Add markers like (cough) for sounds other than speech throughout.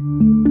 Hang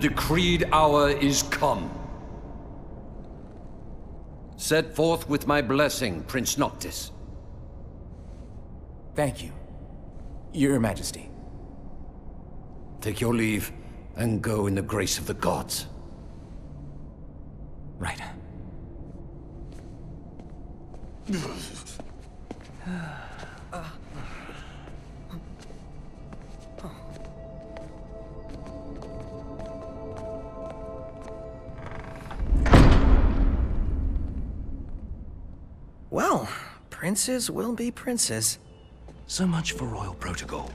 decreed hour is come. Set forth with my blessing, Prince Noctis. Thank you, Your Majesty. Take your leave, and go in the grace of the gods. Right. (laughs) Well, princes will be princes. So much for royal protocol.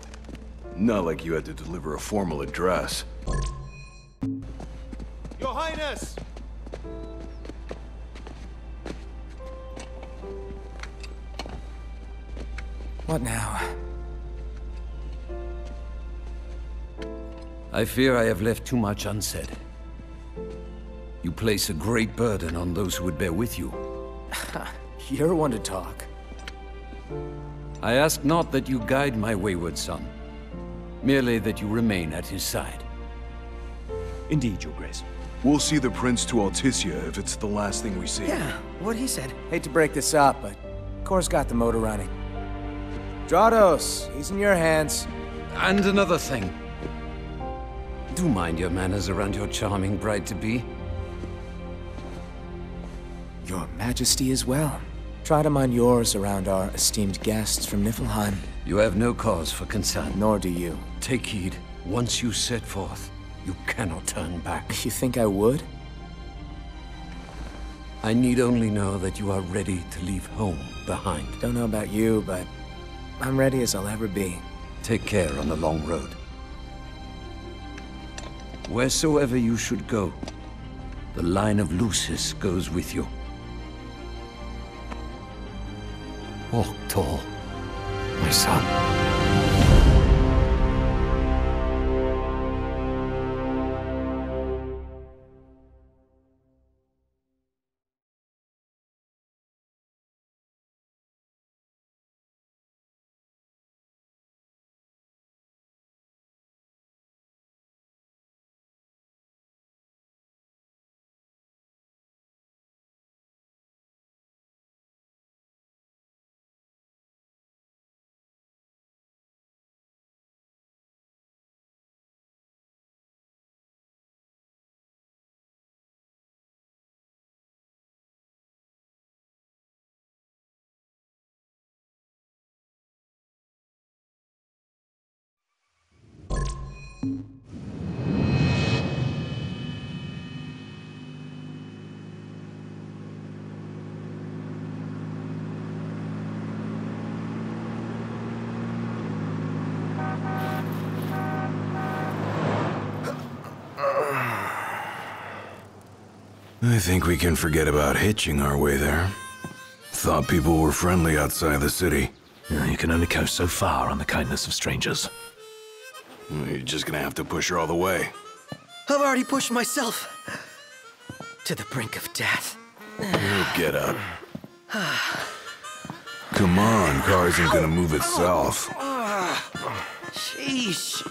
Not like you had to deliver a formal address. Your Highness! What now? I fear I have left too much unsaid. You place a great burden on those who would bear with you. (laughs) You're one to talk. I ask not that you guide my wayward son, merely that you remain at his side. Indeed, Your Grace. We'll see the prince to Altissia if it's the last thing we see. Yeah, what he said. Hate to break this up, but Cor's got the motor running. Drados, he's in your hands. And another thing. Do mind your manners around your charming bride-to-be. Your Majesty as well. Try to mind yours around our esteemed guests from Niflheim. You have no cause for concern. Nor do you. Take heed. Once you set forth, you cannot turn back. You think I would? I need only know that you are ready to leave home behind. Don't know about you, but I'm ready as I'll ever be. Take care on the long road. Wheresoever you should go, the line of Lucis goes with you. Walk tall, my son. I think we can forget about hitching our way there. Thought people were friendly outside the city. You can only go so far on the kindness of strangers. You're just gonna have to push her all the way. I've already pushed myself to the brink of death. Get up. Come on, car isn't gonna move itself. Ah, sheesh.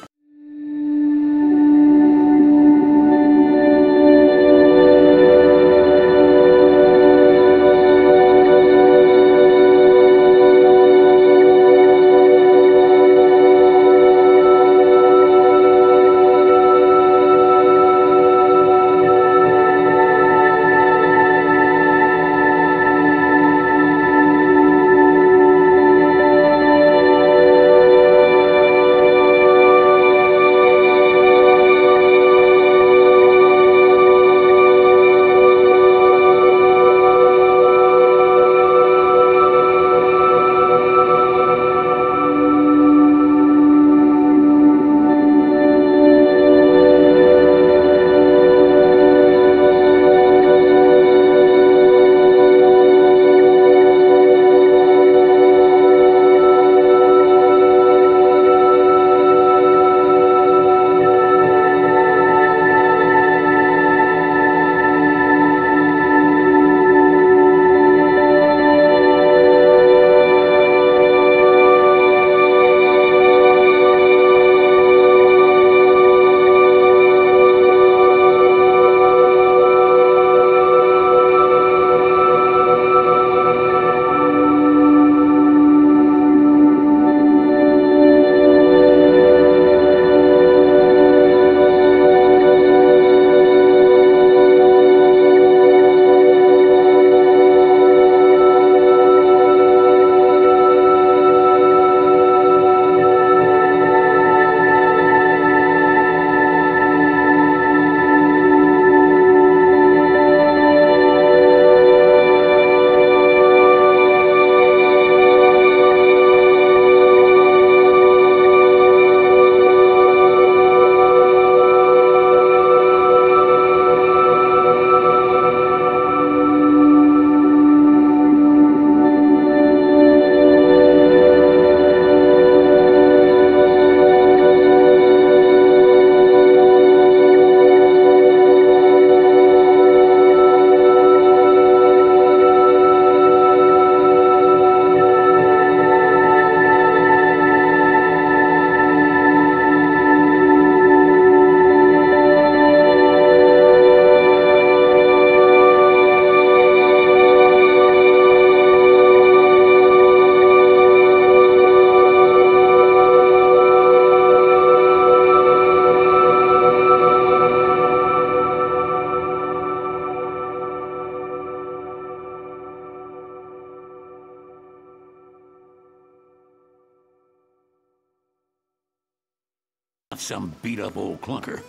Clunker.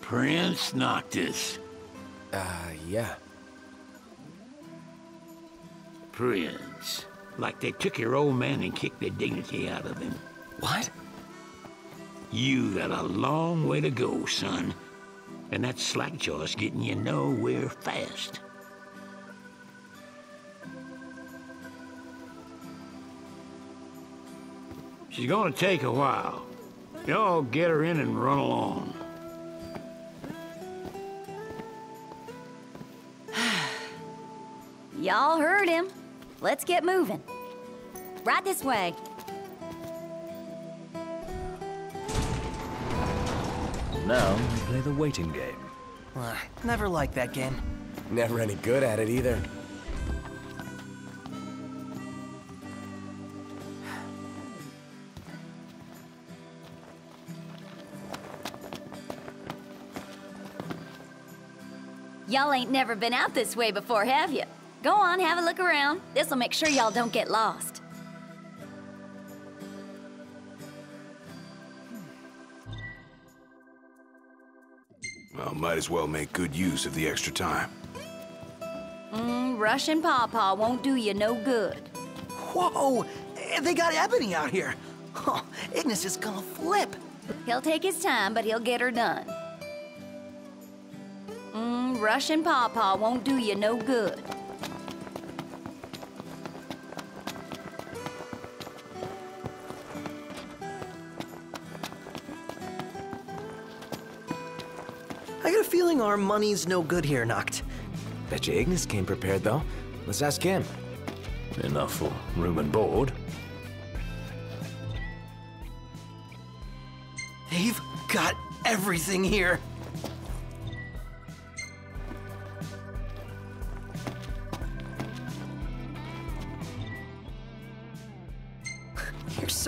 Prince Noctis. Uh, yeah. Prince. Like they took your old man and kicked the dignity out of him. What? You got a long way to go, son. And that slackjaw's getting you nowhere fast. She's gonna take a while. Y'all get her in and run along. (sighs) Y'all heard him. Let's get moving. Right this way. Now we play the waiting game. Uh, never liked that game. Never any good at it either. Y'all ain't never been out this way before, have you? Go on, have a look around. This'll make sure y'all don't get lost. Well, might as well make good use of the extra time. Mm, rushing Pawpaw won't do you no good. Whoa! eh, They got Ebony out here. Oh, Ignis is gonna flip. He'll take his time, but he'll get her done. Mm, rushing Pawpaw won't do you no good. I got a feeling our money's no good here, Noct. Bet you Ignis came prepared, though. Let's ask him. Enough for room and board. They've got everything here.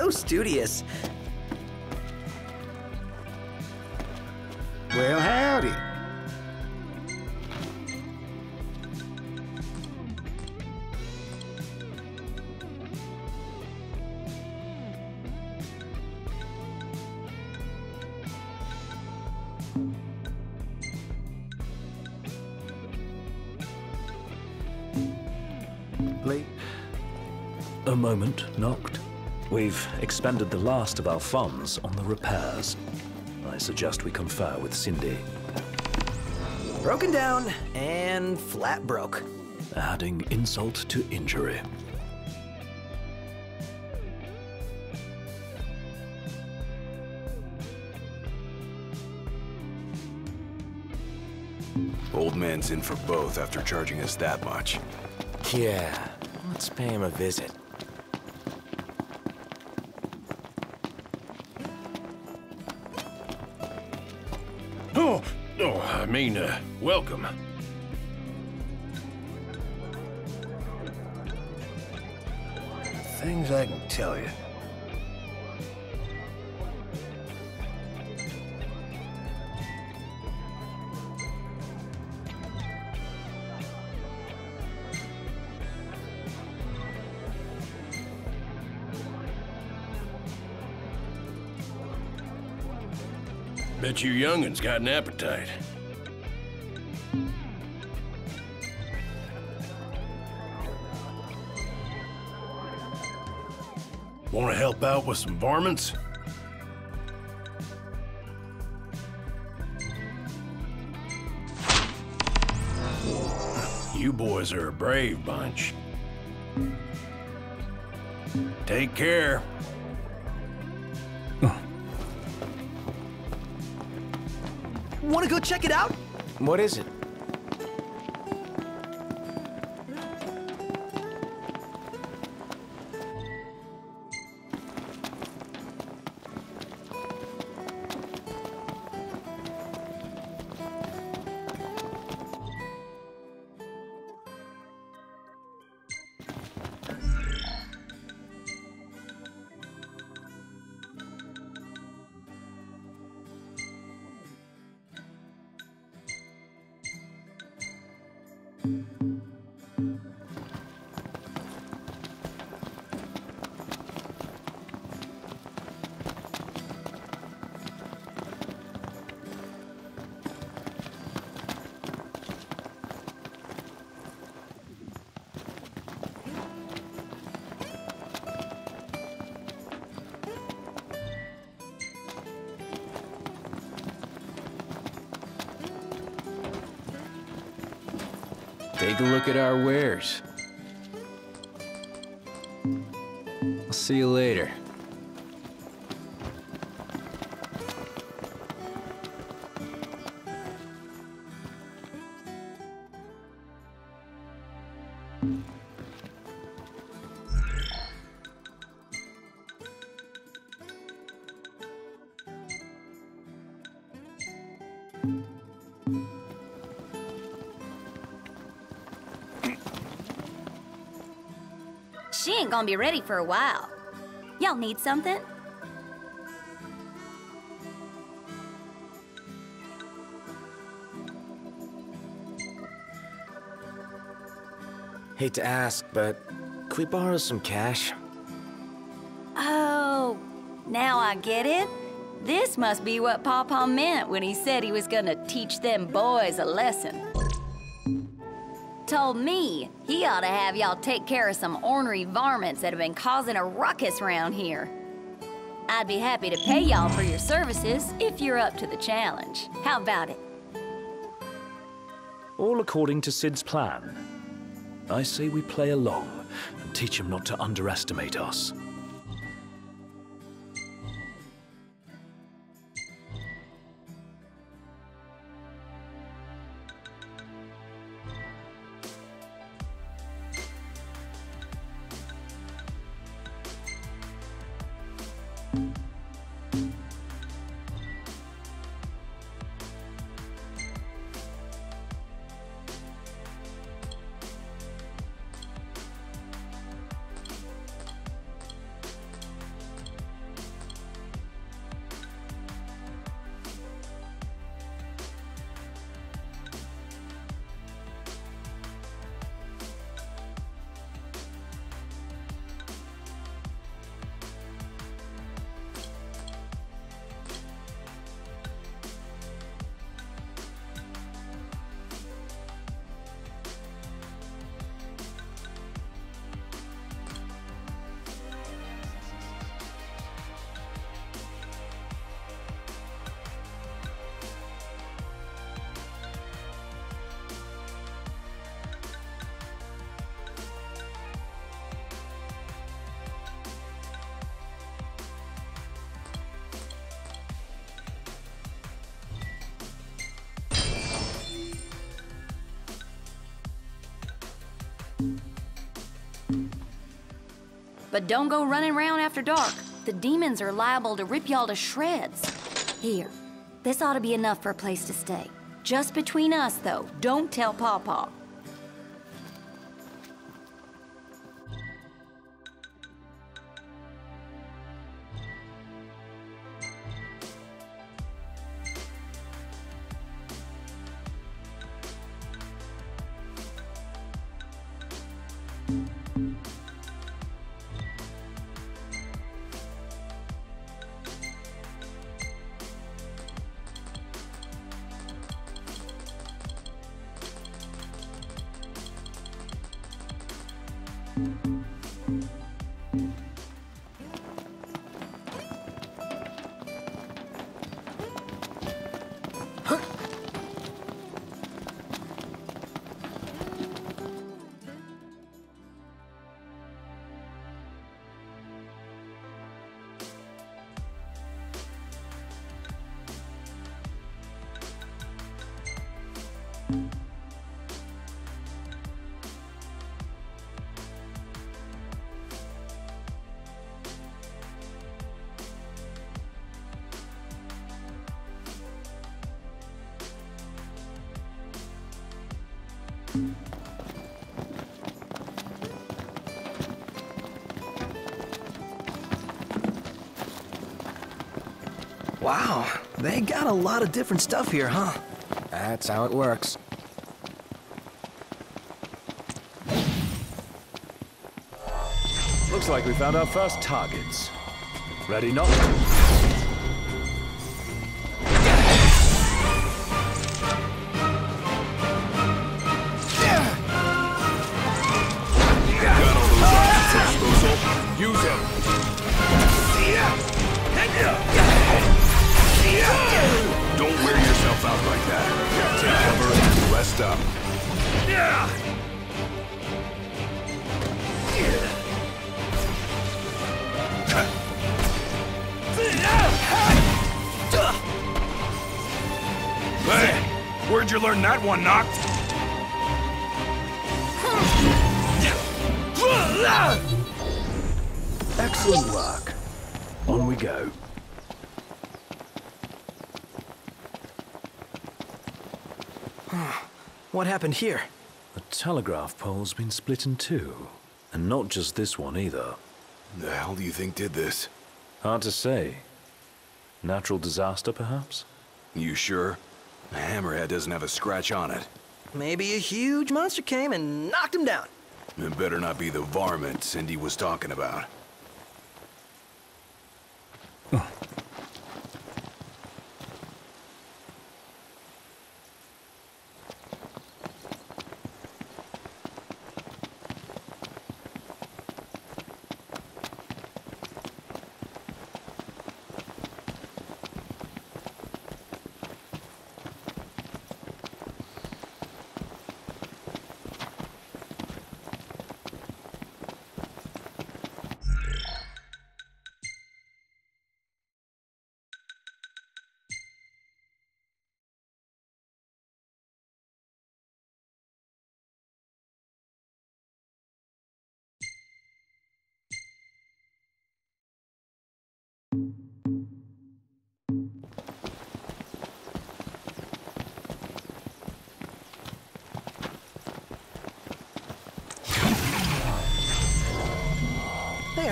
So studious. Well, howdy. Lee? A moment, Noct. We've expended the last of our funds on the repairs. I suggest we confer with Cindy. Broken down and flat broke. Adding insult to injury. Old man's in for both after charging us that much. Yeah, let's pay him a visit. Mean, uh, welcome. Things I can tell you. Bet you young'uns got an appetite. Want to help out with some varmints? You boys are a brave bunch. Take care. Wanna go check it out? What is it? Take a look at our wares. I'll see you later. Gonna be ready for a while. Y'all need something? Hate to ask, but could we borrow some cash? Oh, now I get it. This must be what Pawpaw meant when he said he was gonna teach them boys a lesson. Told me he ought to have y'all take care of some ornery varmints that have been causing a ruckus around here. I'd be happy to pay y'all for your services if you're up to the challenge. How about it? All according to Cid's plan. I say we play along and teach him not to underestimate us. Don't go running around after dark. The demons are liable to rip y'all to shreds. Here, this ought to be enough for a place to stay. Just between us, though. Don't tell Pawpaw. Wow, they got a lot of different stuff here, huh? That's how it works. Looks like we found our first targets. Ready, Noct? Happened here? The telegraph pole's been split in two. And not just this one either. The hell do you think did this? Hard to say. Natural disaster, perhaps? You sure? The hammerhead doesn't have a scratch on it. Maybe a huge monster came and knocked him down. It better not be the varmint Cindy was talking about.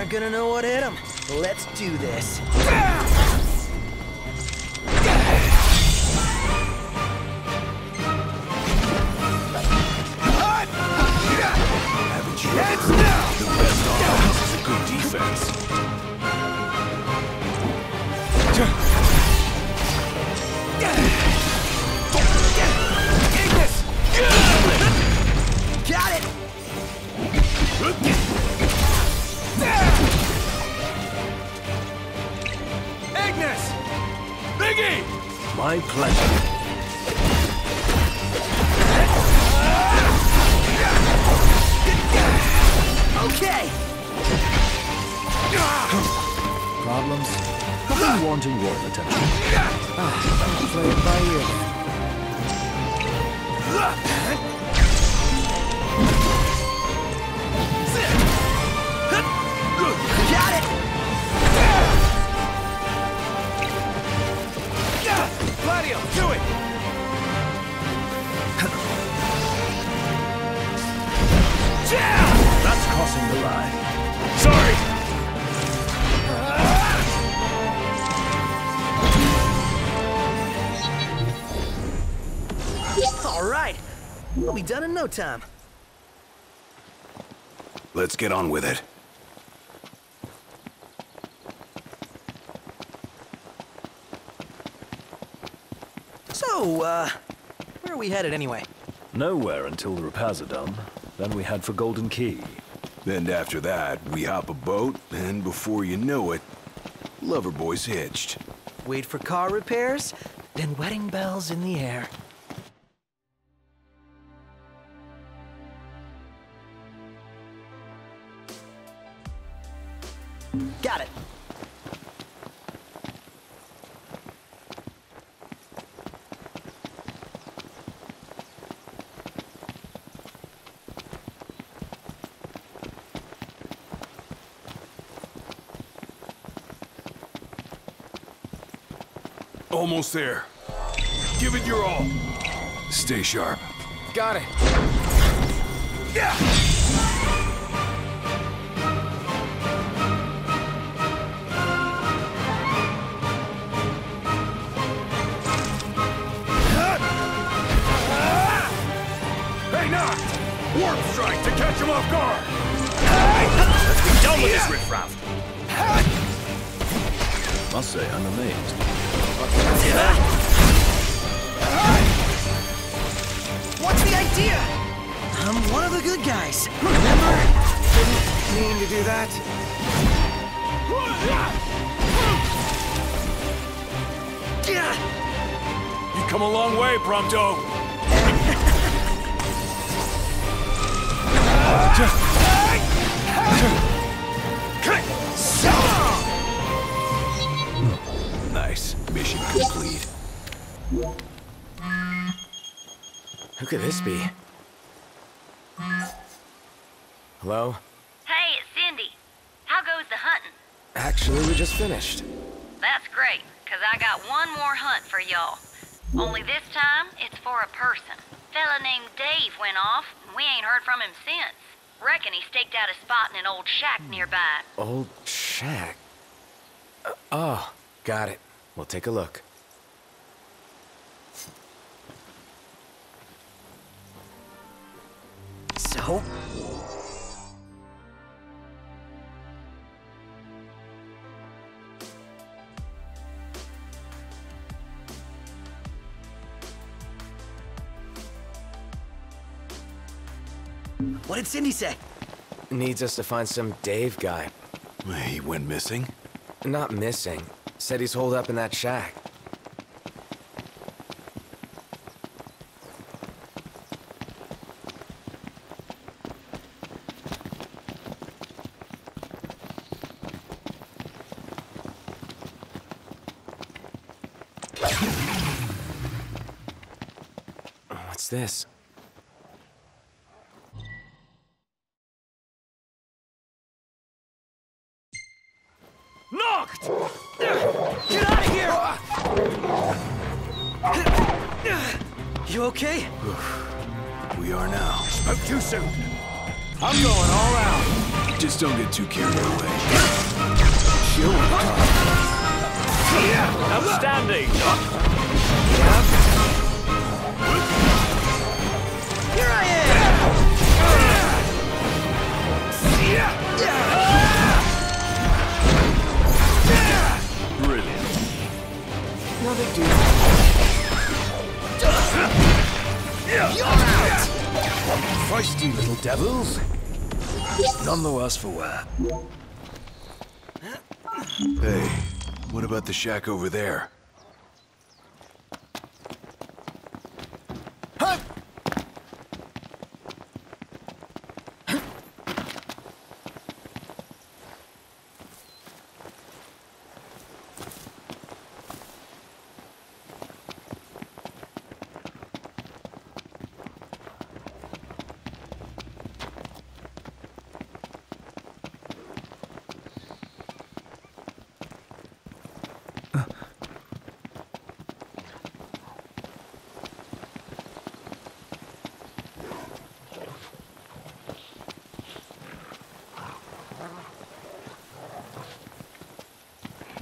Aren't gonna know what hit them. Let's do this. Haven't you ever is a good defense? My pleasure. Okay! Problems? Nothing wanting royal attention. Ah, play it by ear crossing the line. Sorry! (laughs) All right. We'll be done in no time. Let's get on with it. So, uh, where are we headed anyway? Nowhere until the repairs are done. Then we head for Galdin Quay. Then after that, we hop a boat, and before you know it, Loverboy's hitched. Wait for car repairs, then wedding bells in the air. Almost there. Give it your all. Stay sharp. Got it. Hey, Noct! Warp strike to catch him off guard! Let's get done with this riffraff! Must say, I'm amazed. What's the idea? I'm one of the good guys. Remember? Didn't mean to do that. Yeah. You come a long way, Prompto! Could this be? Hello? Hey, it's Cindy. How goes the hunting? Actually, we just finished. That's great, because I got one more hunt for y'all. Only this time, it's for a person. Fella named Dave went off, and we ain't heard from him since. Reckon he staked out a spot in an old shack nearby. Old shack. Uh, oh, got it. We'll take a look. So? What did Cindy say? Needs us to find some Dave guy. He went missing? Not missing. Said he's holed up in that shack. Just don't get too carried away. Chill. Outstanding! Here I am! Brilliant. No big deal. You're out! Feisty little devils. None the worse for wear. Hey, what about the shack over there?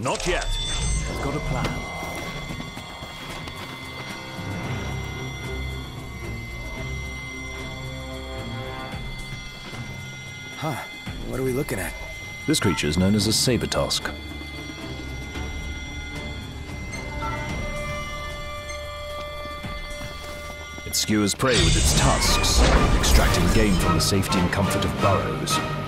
Not yet. I've got a plan. Huh. What are we looking at? This creature is known as a saber tusk. It skewers prey with its tusks, extracting game from the safety and comfort of burrows.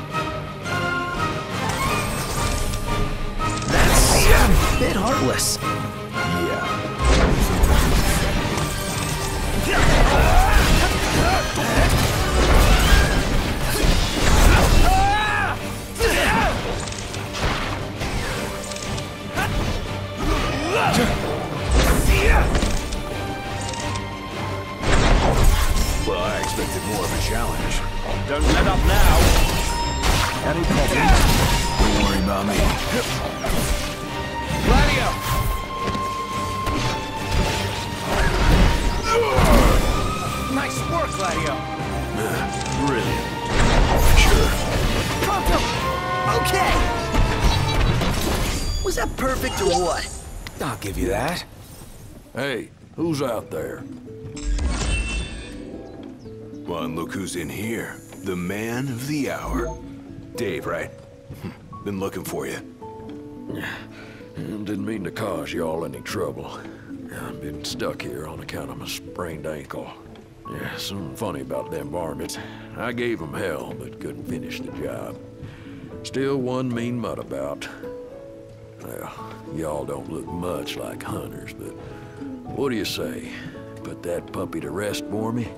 Bit heartless. Yeah. Well, I expected more of a challenge. Don't let up now. Any problems? Don't worry about me. Nice work, Gladio. Brilliant. Sure. Prompto! Okay! Was that perfect or what? I'll give you that. Hey, who's out there? Well, and look who's in here. The man of the hour. Dave, right? (laughs) Been looking for you. Didn't mean to cause y'all any trouble. Been stuck here on account of my sprained ankle. Yeah, something funny about them varmints. I gave 'em hell, but couldn't finish the job. Still one mean mutt about. Well, y'all don't look much like hunters, but what do you say? Put that puppy to rest for me?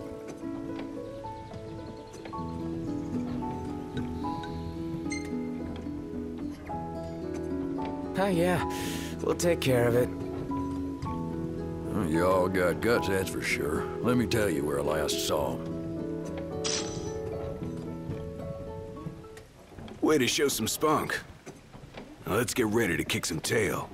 Oh, yeah. We'll take care of it. You all got guts, that's for sure. Let me tell you where I last saw him. Way to show some spunk. Now let's get ready to kick some tail.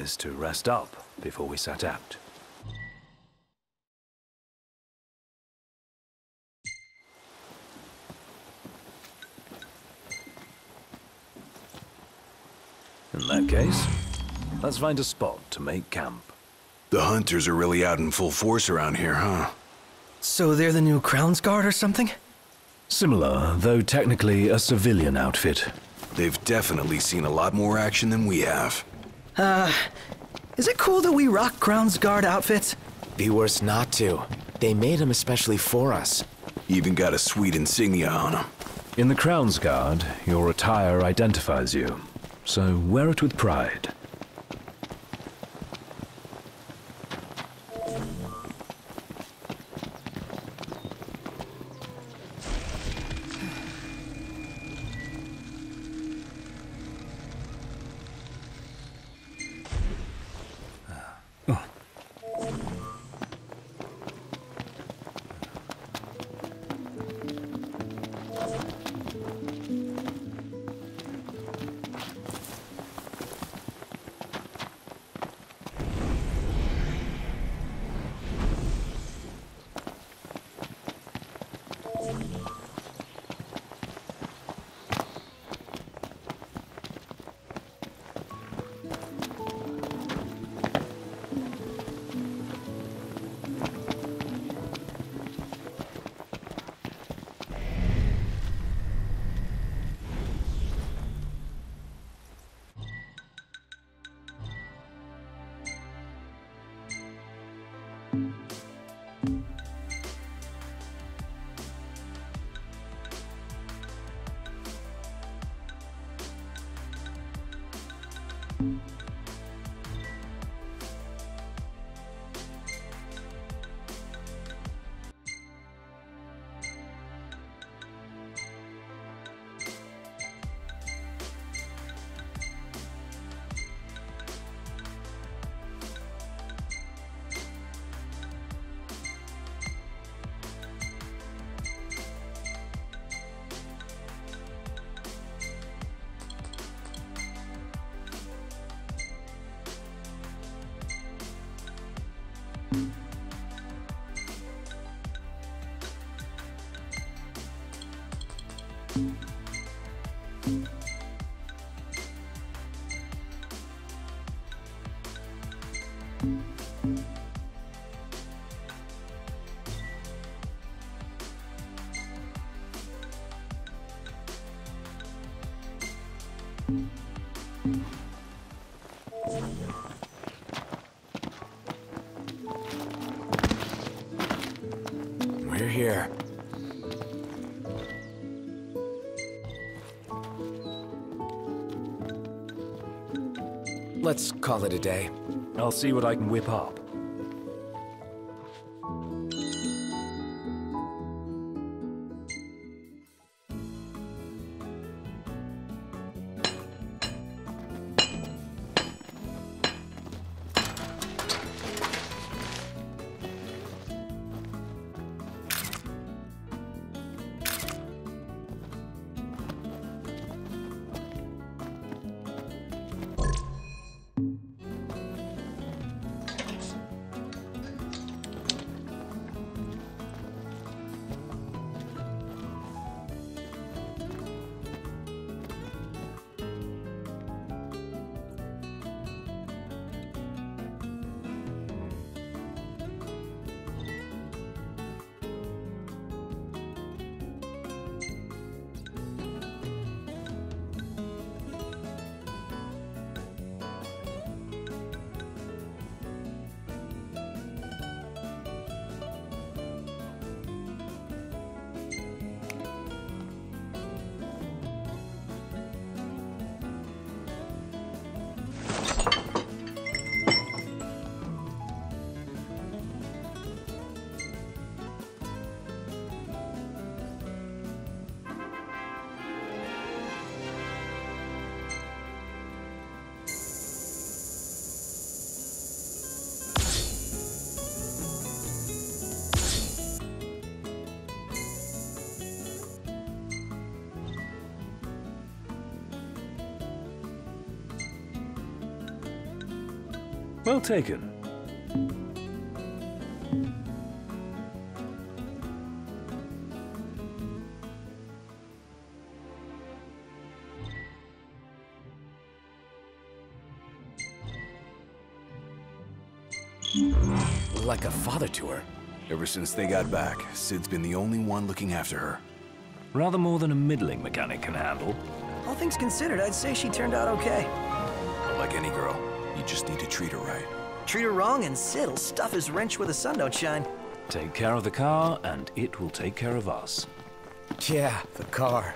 Wise to rest up before we set out. In that case, let's find a spot to make camp. The hunters are really out in full force around here, huh? So they're the new Crownsguard or something? Similar, though technically a civilian outfit. They've definitely seen a lot more action than we have. Uh, is it cool that we rock Crownsguard outfits? Be worse not to. They made them especially for us. Even got a sweet insignia on them. In the Crownsguard, your attire identifies you, so wear it with pride. Here. Let's call it a day. I'll see what I can whip up. Well taken. Like a father to her. Ever since they got back, Cid's been the only one looking after her. Rather more than a middling mechanic can handle. All things considered, I'd say she turned out okay. Like any girl, you just need to treat her right. Treat her wrong and Cid'll stuff his wrench where the sun don't shine. Take care of the car, and it will take care of us. Yeah, the car.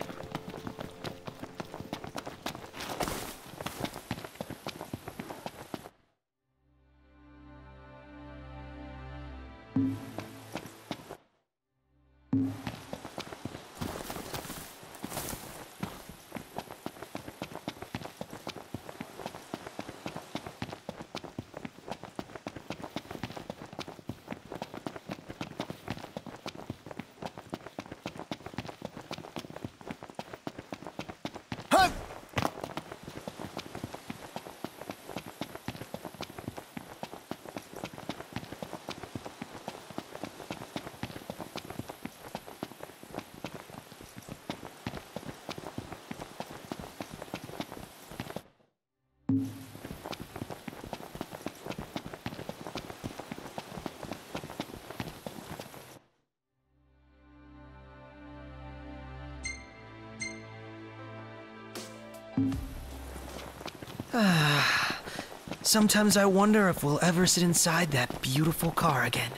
Sometimes I wonder if we'll ever sit inside that beautiful car again.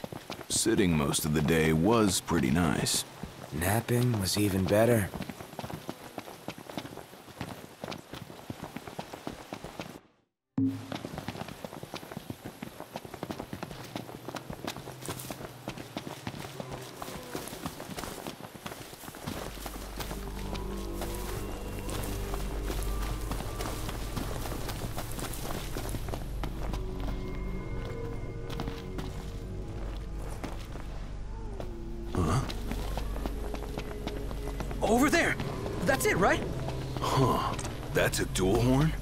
Sitting most of the day was pretty nice. Napping was even better. That's it, right? Huh. That's a dualhorn?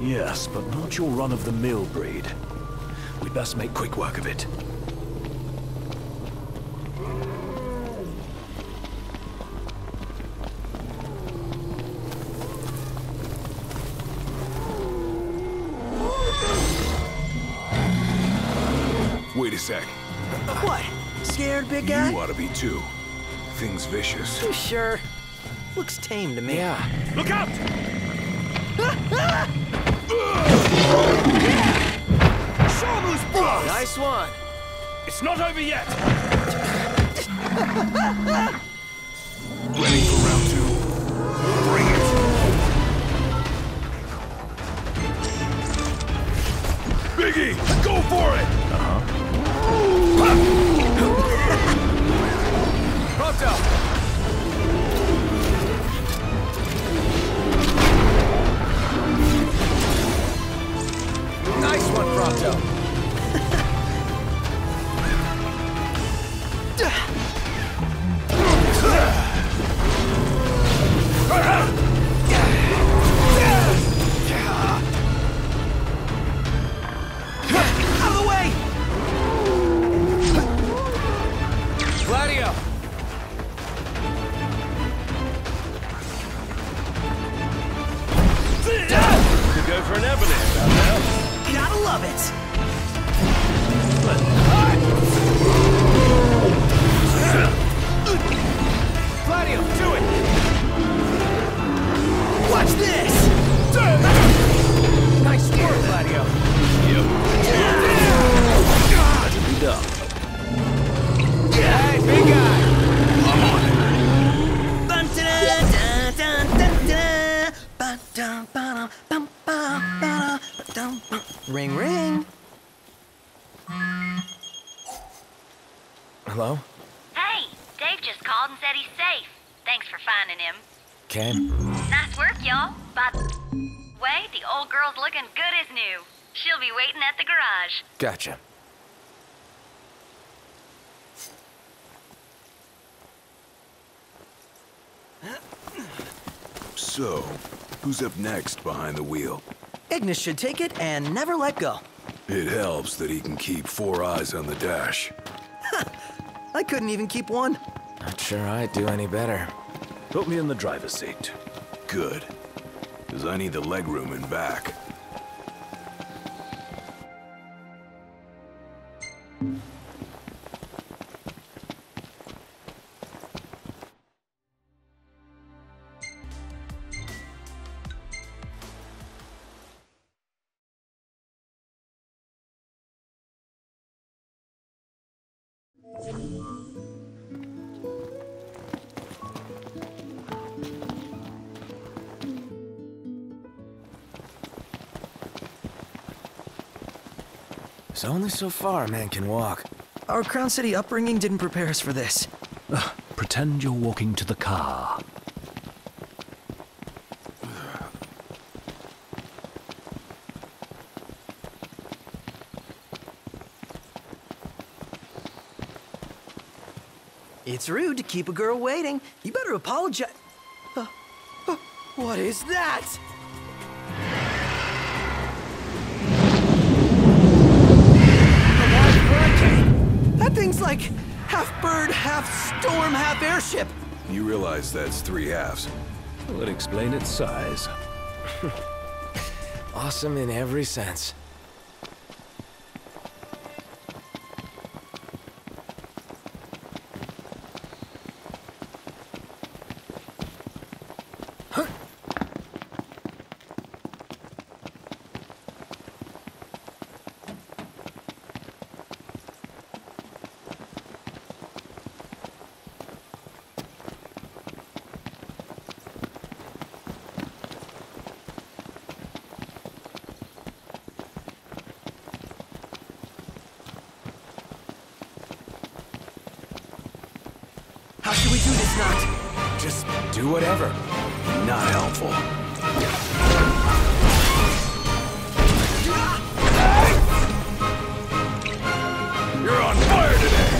Yes, but not your run-of-the-mill breed. We'd best make quick work of it. Wait a sec. What? Scared, big guy? You ought to be too. Thing's vicious. You sure? Looks tame to me. Yeah, Look out! nice one. It's not over yet! (laughs) So, who's up next behind the wheel? Ignis should take it and never let go. It helps that he can keep four eyes on the dash. (laughs) I couldn't even keep one. Not sure I'd do any better. Put me in the driver's seat. Good. Because I need the legroom in back. So far a man can walk. Our Crown City upbringing didn't prepare us for this. Pretend you're walking to the car. It's rude to keep a girl waiting. You better apologize. Uh, uh, what is that? Hurricane. That thing's like half bird, half storm, half airship. You realize that's three halves. Would explain its size. (laughs) Awesome in every sense. How should we do this, Noct? Just do whatever. Not helpful. You're on fire today!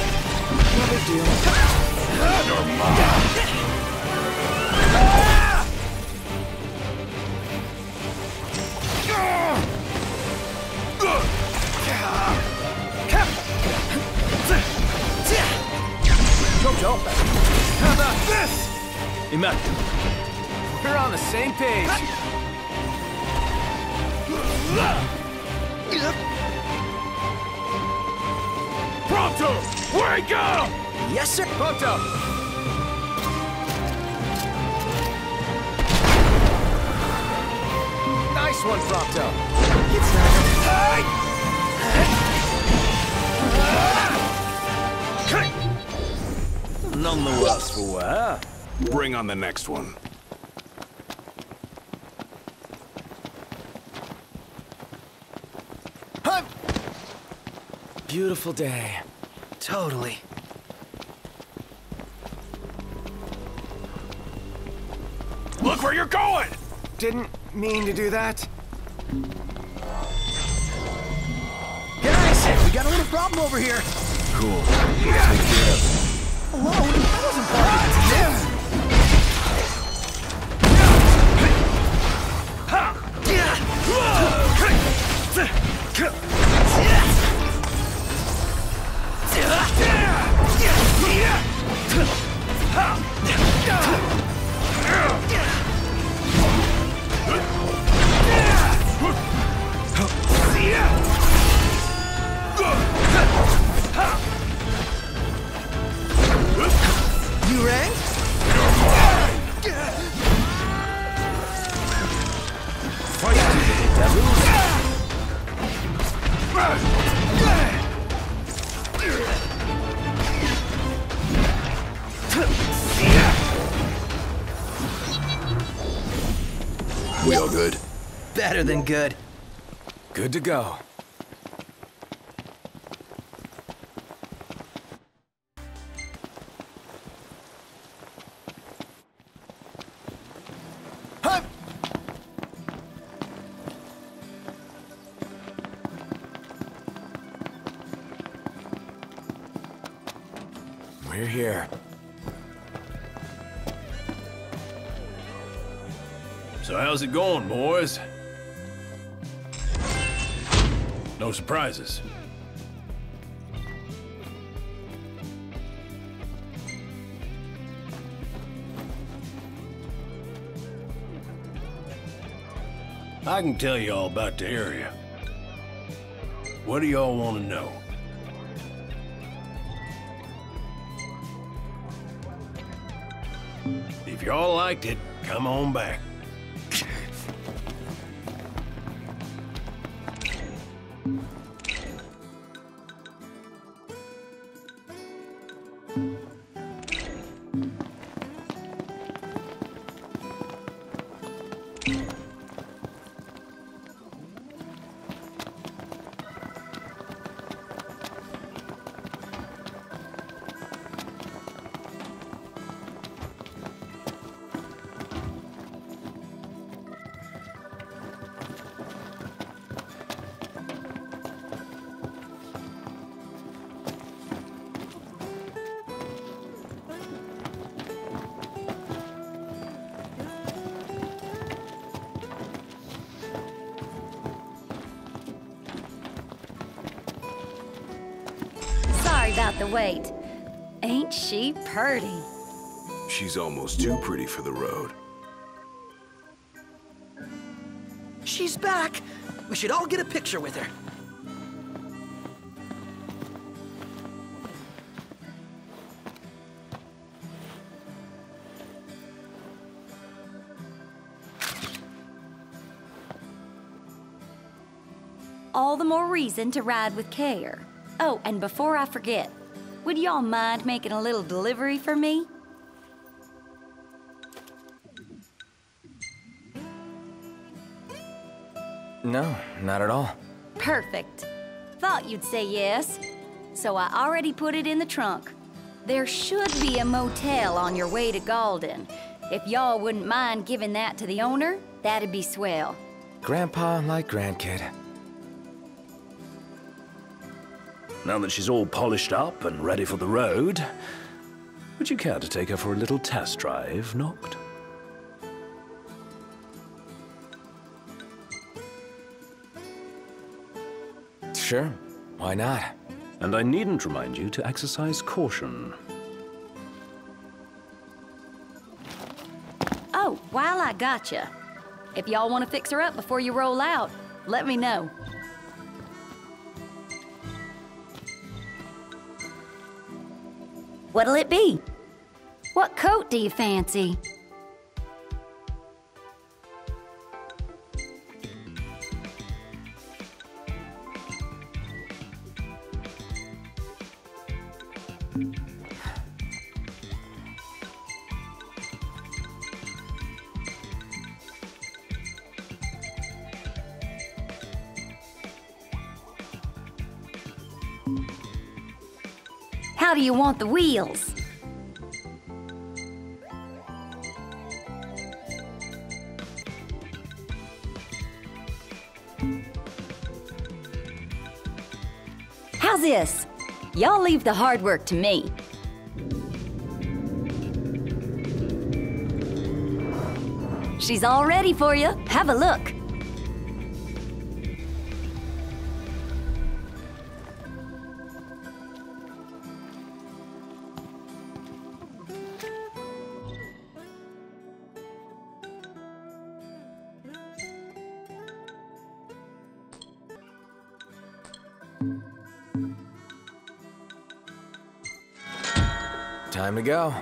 No big deal. Jojo, how about this? Immaculate. We're on the same page. Where it go? Yes, sir. Prompto! Nice one, Prompto. It's not. None the worse for wear. Bring on the next one. Beautiful day. Totally. Look where you're going! Didn't mean to do that. Guys, we got a little problem over here. Cool. Take care of it. Alone? Than good. Good to go. We're here. So how's it going, I can tell you all about the area. What do y'all want to know? If y'all liked it, come on back. Should all get a picture with her. All the more reason to ride with care. Oh, and before I forget, would y'all mind making a little delivery for me? No, not at all. Perfect. Thought you'd say yes. So I already put it in the trunk. There should be a motel on your way to Galdin. If y'all wouldn't mind giving that to the owner, that'd be swell. Grandpa like grandkid. Now that she's all polished up and ready for the road, would you care to take her for a little test drive, Noct? Sure, why not? And I needn't remind you to exercise caution. Oh, while I got you, if y'all want to fix her up before you roll out, let me know. What'll it be? What coat do you fancy? How do you want the wheels? How's this? Y'all leave the hard work to me. She's all ready for you. Have a look. To go.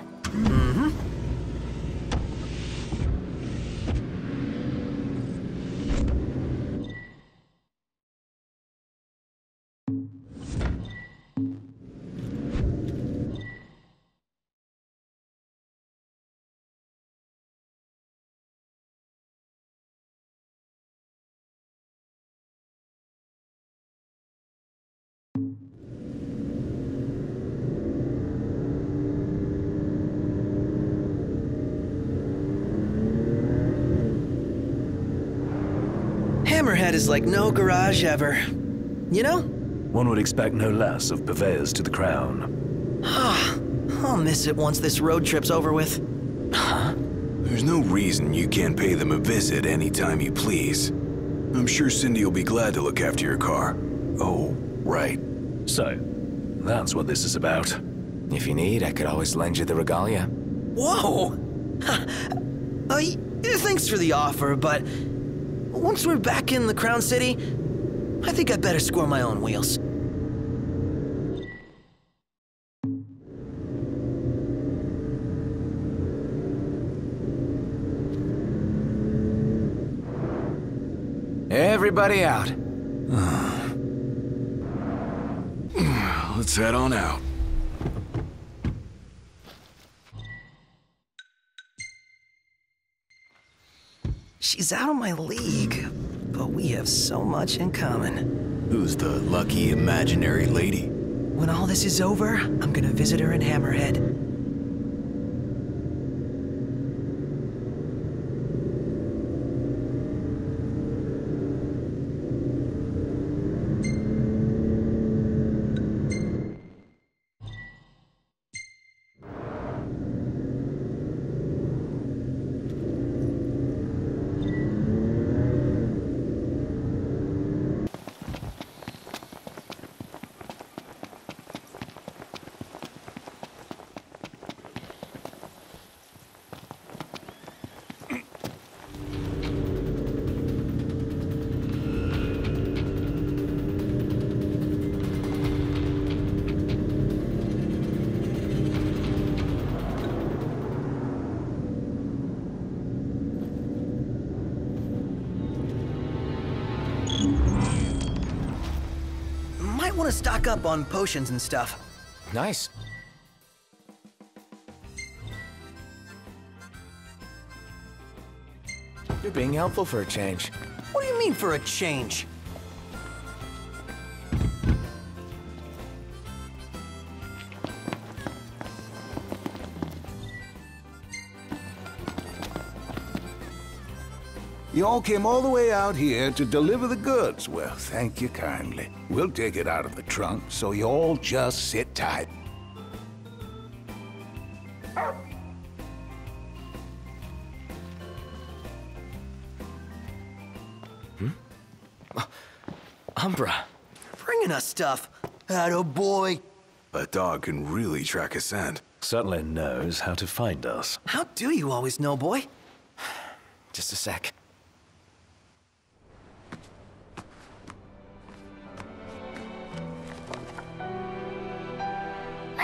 Hammerhead is like no garage ever. You know? One would expect no less of purveyors to the crown. I'll miss it once this road trip's over with. Huh? There's no reason you can't pay them a visit anytime you please. I'm sure Cindy will be glad to look after your car. Oh, right. So, that's what this is about. If you need, I could always lend you the regalia. Whoa! (laughs) Uh, thanks for the offer, but once we're back in the Crown City, I think I'd better score my own wheels. Everybody out. (sighs) Let's head on out. She's out of my league, but we have so much in common. Who's the lucky imaginary lady? When all this is over, I'm gonna visit her in Hammerhead. Might want to stock up on potions and stuff. Nice. You're being helpful for a change. What do you mean for a change? You all came all the way out here to deliver the goods. Well, thank you kindly. We'll take it out of the trunk, so you all just sit tight. Hmm? Ah, Umbra. Bringing us stuff. Atta boy. A dog can really track a scent. Certainly knows how to find us. How do you always know, boy? (sighs) Just a sec.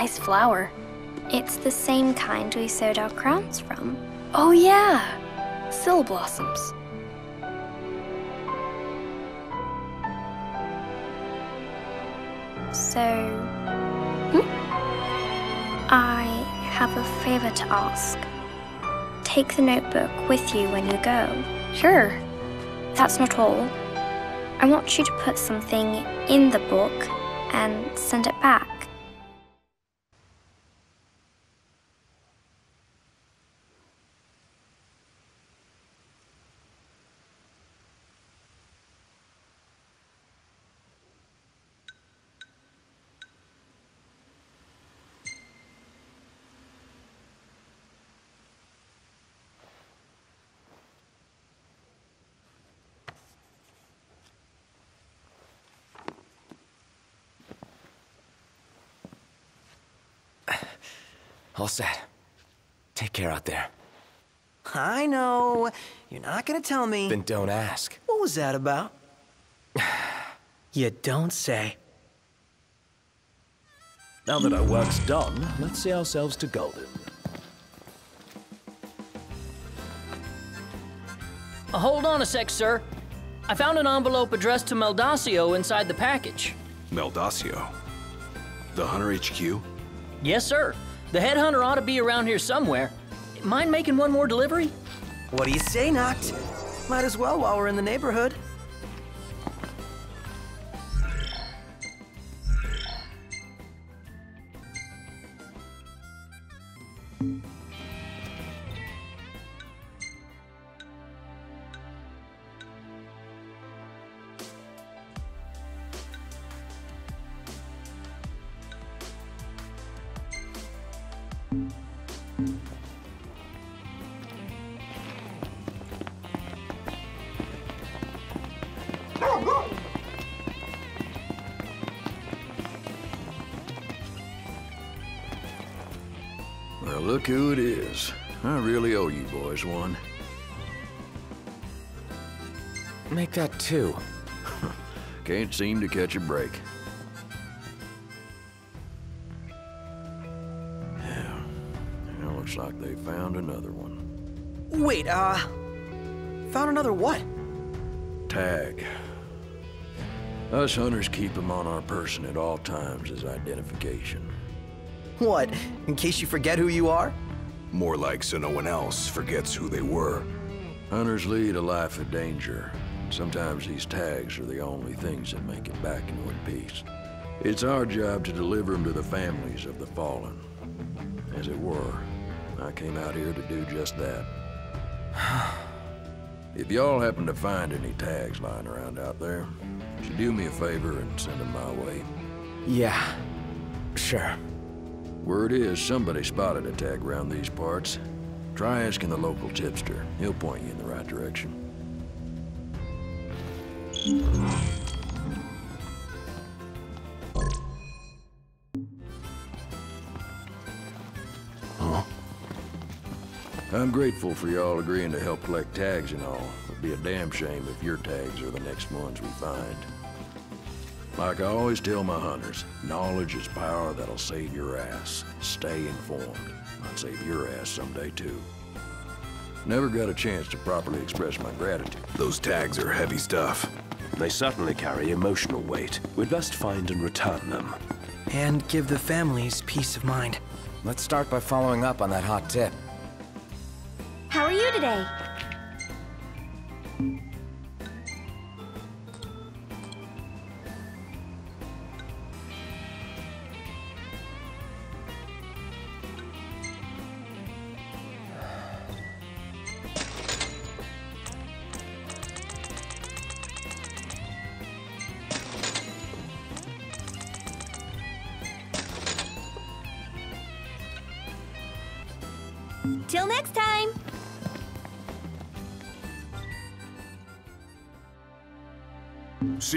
Nice flower. It's the same kind we sewed our crowns from. Oh yeah! Sylleblossoms. So... Hmm? I have a favor to ask. Take the notebook with you when you go. Sure. That's not all. I want you to put something in the book and send it back. All set. Take care out there. I know. You're not gonna tell me. Then don't ask. What was that about? (sighs) you don't say. Now that our work's done, let's see ourselves to Galdin. Uh, hold on a sec, sir. I found an envelope addressed to Meldacio inside the package. Meldacio. The Hunter HQ? Yes, sir. The headhunter ought to be around here somewhere. Mind making one more delivery? What do you say, Noct? Might as well while we're in the neighborhood. Owe you boys one. Make that two. (laughs) Can't seem to catch a break. Yeah. yeah, looks like they found another one. Wait, uh... Found another what? Tag. Us hunters keep them on our person at all times as identification. What, in case you forget who you are? More like so no one else forgets who they were. Hunters lead a life of danger. Sometimes these tags are the only things that make it back in one piece. It's our job to deliver them to the families of the fallen. As it were, I came out here to do just that. (sighs) if y'all happen to find any tags lying around out there, would you do me a favor and send them my way? Yeah, sure. Word is somebody spotted a tag around these parts. Try asking the local tipster. He'll point you in the right direction. Huh? I'm grateful for y'all agreeing to help collect tags and all. It'd be a damn shame if your tags are the next ones we find. Like I always tell my hunters, knowledge is power that'll save your ass. Stay informed. Might save your ass someday too. Never got a chance to properly express my gratitude. Those tags are heavy stuff. They certainly carry emotional weight. We'd best find and return them. And give the families peace of mind. Let's start by following up on that hot tip. How are you today?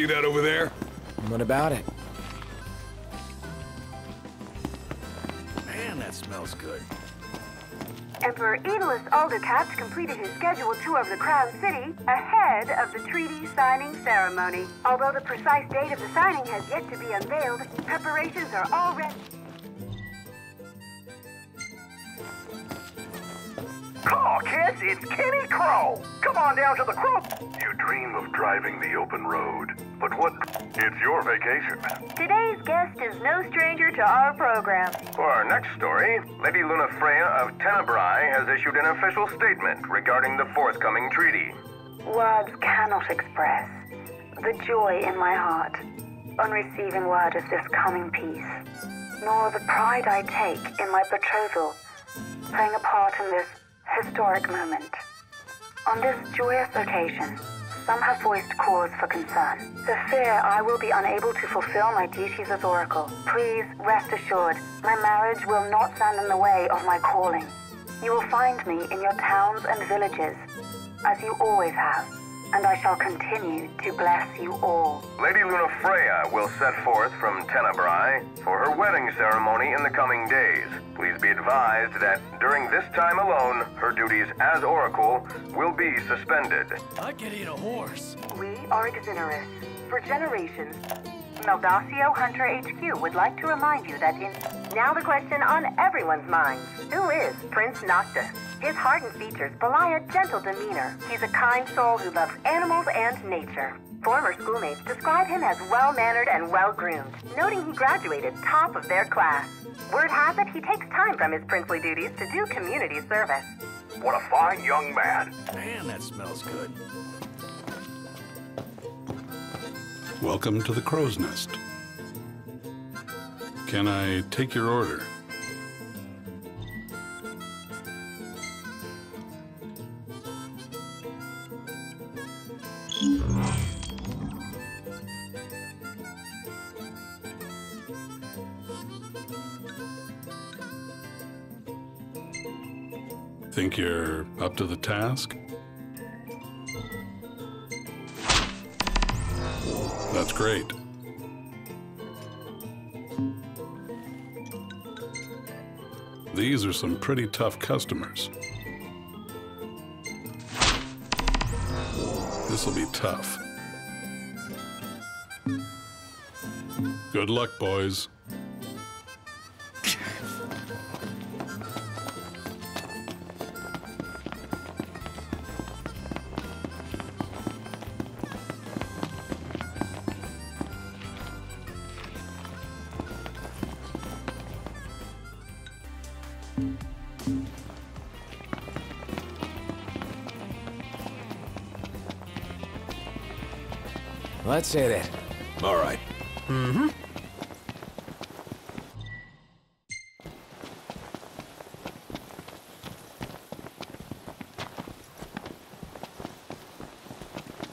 See that over there? What about it? Man, that smells good. Emperor Iedolas Aldercapt completed his scheduled tour of the Crown City ahead of the treaty signing ceremony. Although the precise date of the signing has yet to be unveiled, preparations are already... Caw, kids, it's Kenny Crow. Come on down to the Crow. You dream of driving the open road, but what? It's your vacation. Today's guest is no stranger to our program. For our next story, Lady Luna Freya of Tenebrae has issued an official statement regarding the forthcoming treaty. Words cannot express the joy in my heart on receiving word of this coming peace, nor the pride I take in my betrothal playing a part in this historic moment. On this joyous occasion, some have voiced cause for concern. The fear I will be unable to fulfill my duties as Oracle. Please rest assured, my marriage will not stand in the way of my calling. You will find me in your towns and villages, as you always have, and I shall continue to bless you all. Lady Luna Freya will set forth from Tenebrae for her wedding ceremony in the coming days. Please be advised that during this time alone, her duties as Oracle will be suspended. I could eat a horse. We are Exineris. For generations, Meldacio Hunter HQ would like to remind you that in... Now the question on everyone's minds. Who is Prince Noctis? His hardened features belie a gentle demeanor. He's a kind soul who loves animals and nature. Former schoolmates describe him as well-mannered and well-groomed, noting he graduated top of their class. Word has it he takes time from his princely duties to do community service. What a fine young man. Man, that smells good. Welcome to the Crow's Nest. Can I take your order? Think you're up to the task? That's great. These are some pretty tough customers. This'll be tough. Good luck, boys. Let's hit it. All right. Mm-hmm.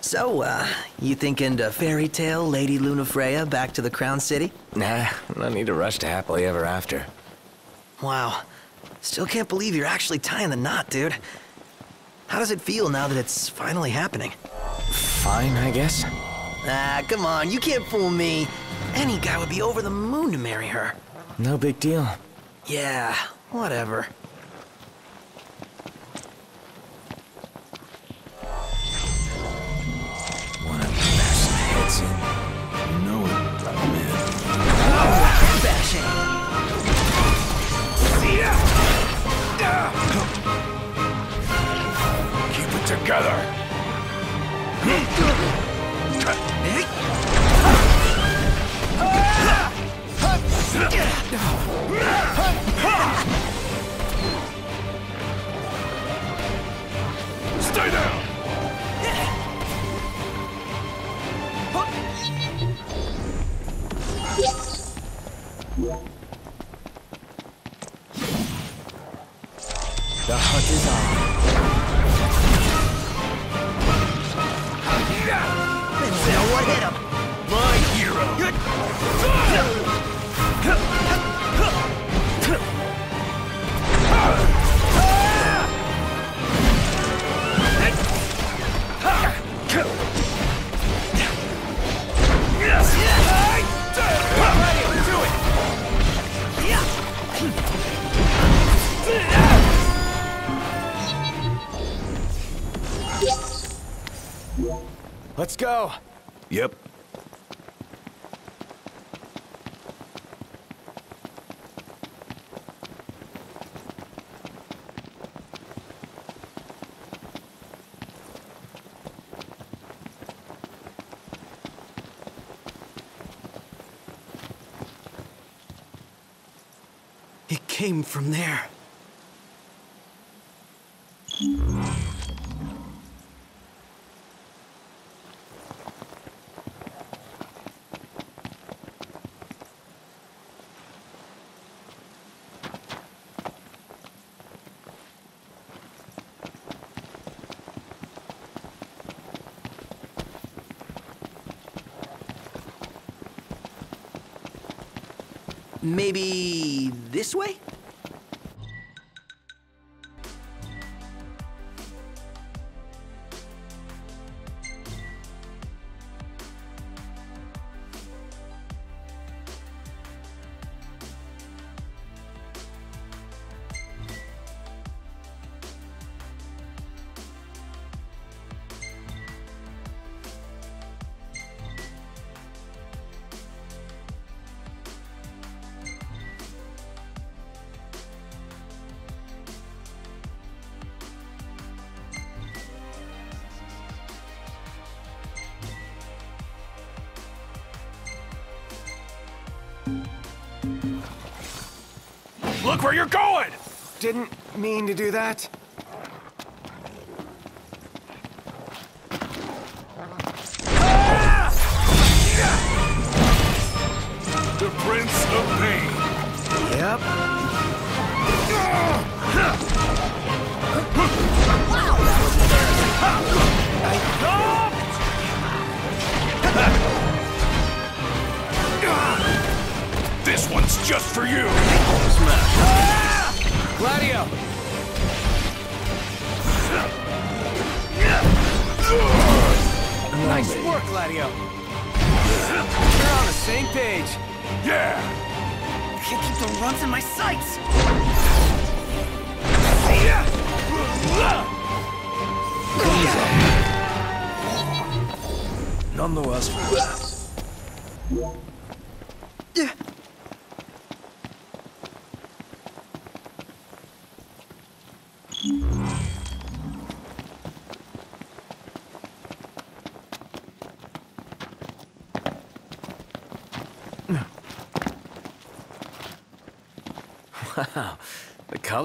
So, uh, you thinking to fairy tale Lady Lunafreya back to the Crown City? Nah, no need to rush to happily ever after. Wow. Still can't believe you're actually tying the knot, dude. How does it feel now that it's finally happening? Fine, I guess. Ah, come on, you can't fool me. Any guy would be over the moon to marry her. No big deal. Yeah, whatever. Wanna bash some heads in? You know it, man. Bashing. Keep it together. Stay came from there. Maybe this way? Mean to do that.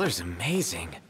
Color's amazing.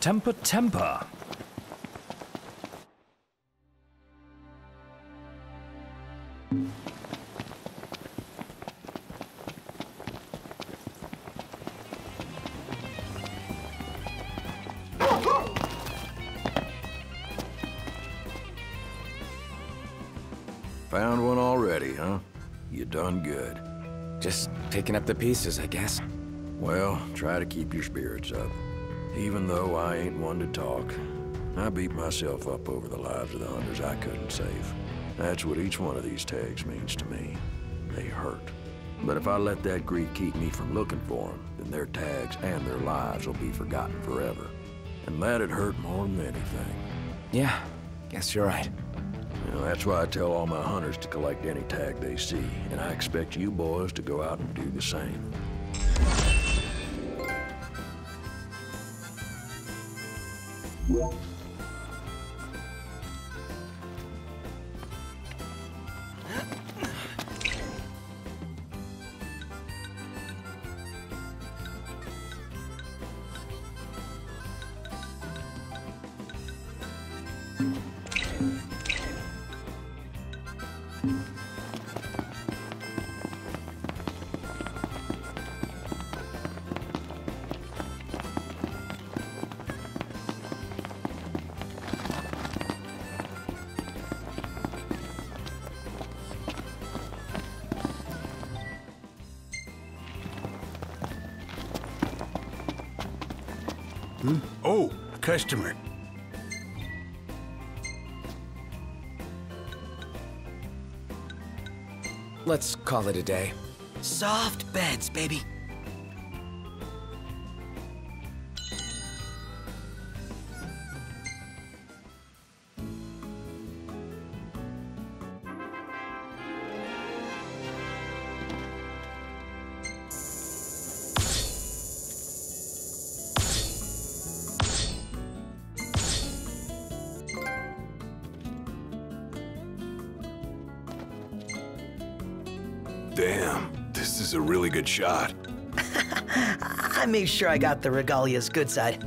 Temper, temper. Picking up the pieces, I guess. Well, try to keep your spirits up. Even though I ain't one to talk, I beat myself up over the lives of the hunters I couldn't save. That's what each one of these tags means to me. They hurt. But if I let that greed keep me from looking for them, then their tags and their lives will be forgotten forever. And that'd hurt more than anything. Yeah, guess you're right. You know, that's why I tell all my hunters to collect any tag they see, and I expect you boys to go out and do the same. Hmm? Customer. Let's call it a day. Soft beds, baby. Shot. (laughs) I made sure I got the regalia's good side.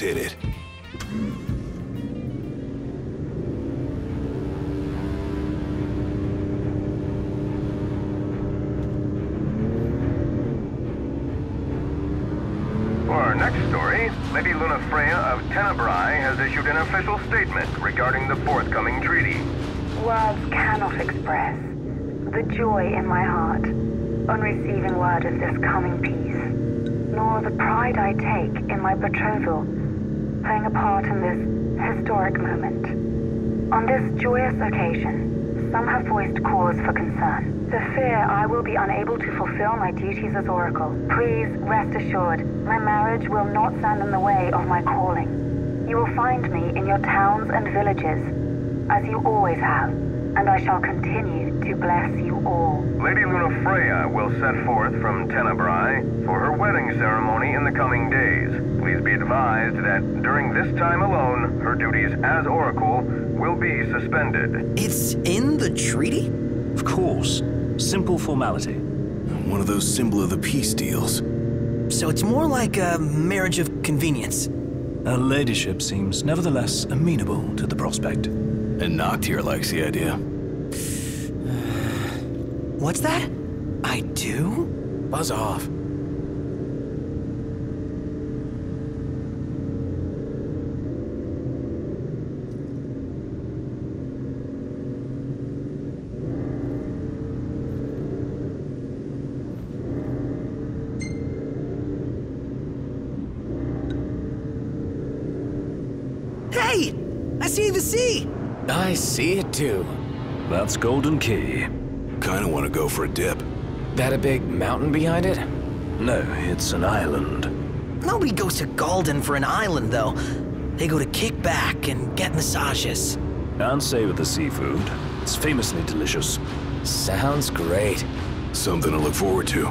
Let's fulfill my duties as Oracle. Please rest assured, my marriage will not stand in the way of my calling. You will find me in your towns and villages, as you always have, and I shall continue to bless you all. Lady Luna Freya will set forth from Tenebrae for her wedding ceremony in the coming days. Please be advised that during this time alone, her duties as Oracle will be suspended. It's in the treaty? Of course. Simple formality. One of those symbol of the peace deals. So it's more like a marriage of convenience. Her ladyship seems nevertheless amenable to the prospect. And Noct here likes the idea. What's that? I do? Buzz off. Hey! I see the sea! I see it too. That's Galdin Quay. Kinda wanna go for a dip. That a big mountain behind it? No, it's an island. Nobody goes to Golden for an island, though. They go to kick back and get massages. And savor the seafood. It's famously delicious. Sounds great. Something to look forward to.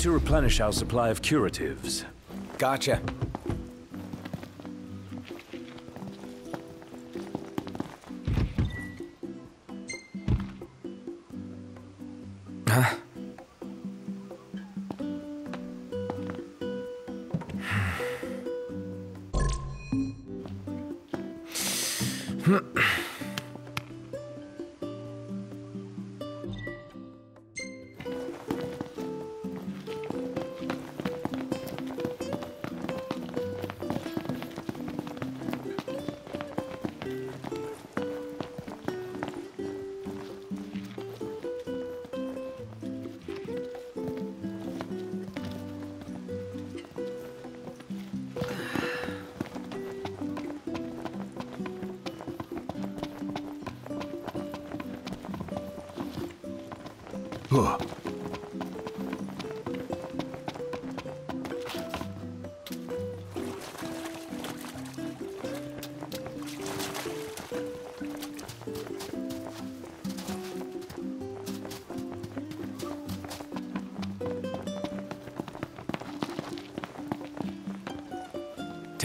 To replenish our supply of curatives. Gotcha.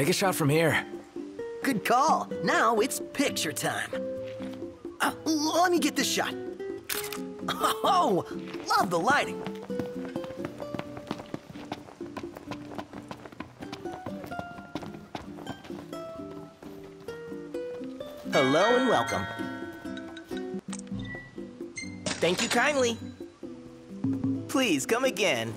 Take a shot from here. Good call. Now it's picture time. Uh, let me get this shot. Oh, love the lighting. Hello and welcome. Thank you kindly. Please come again.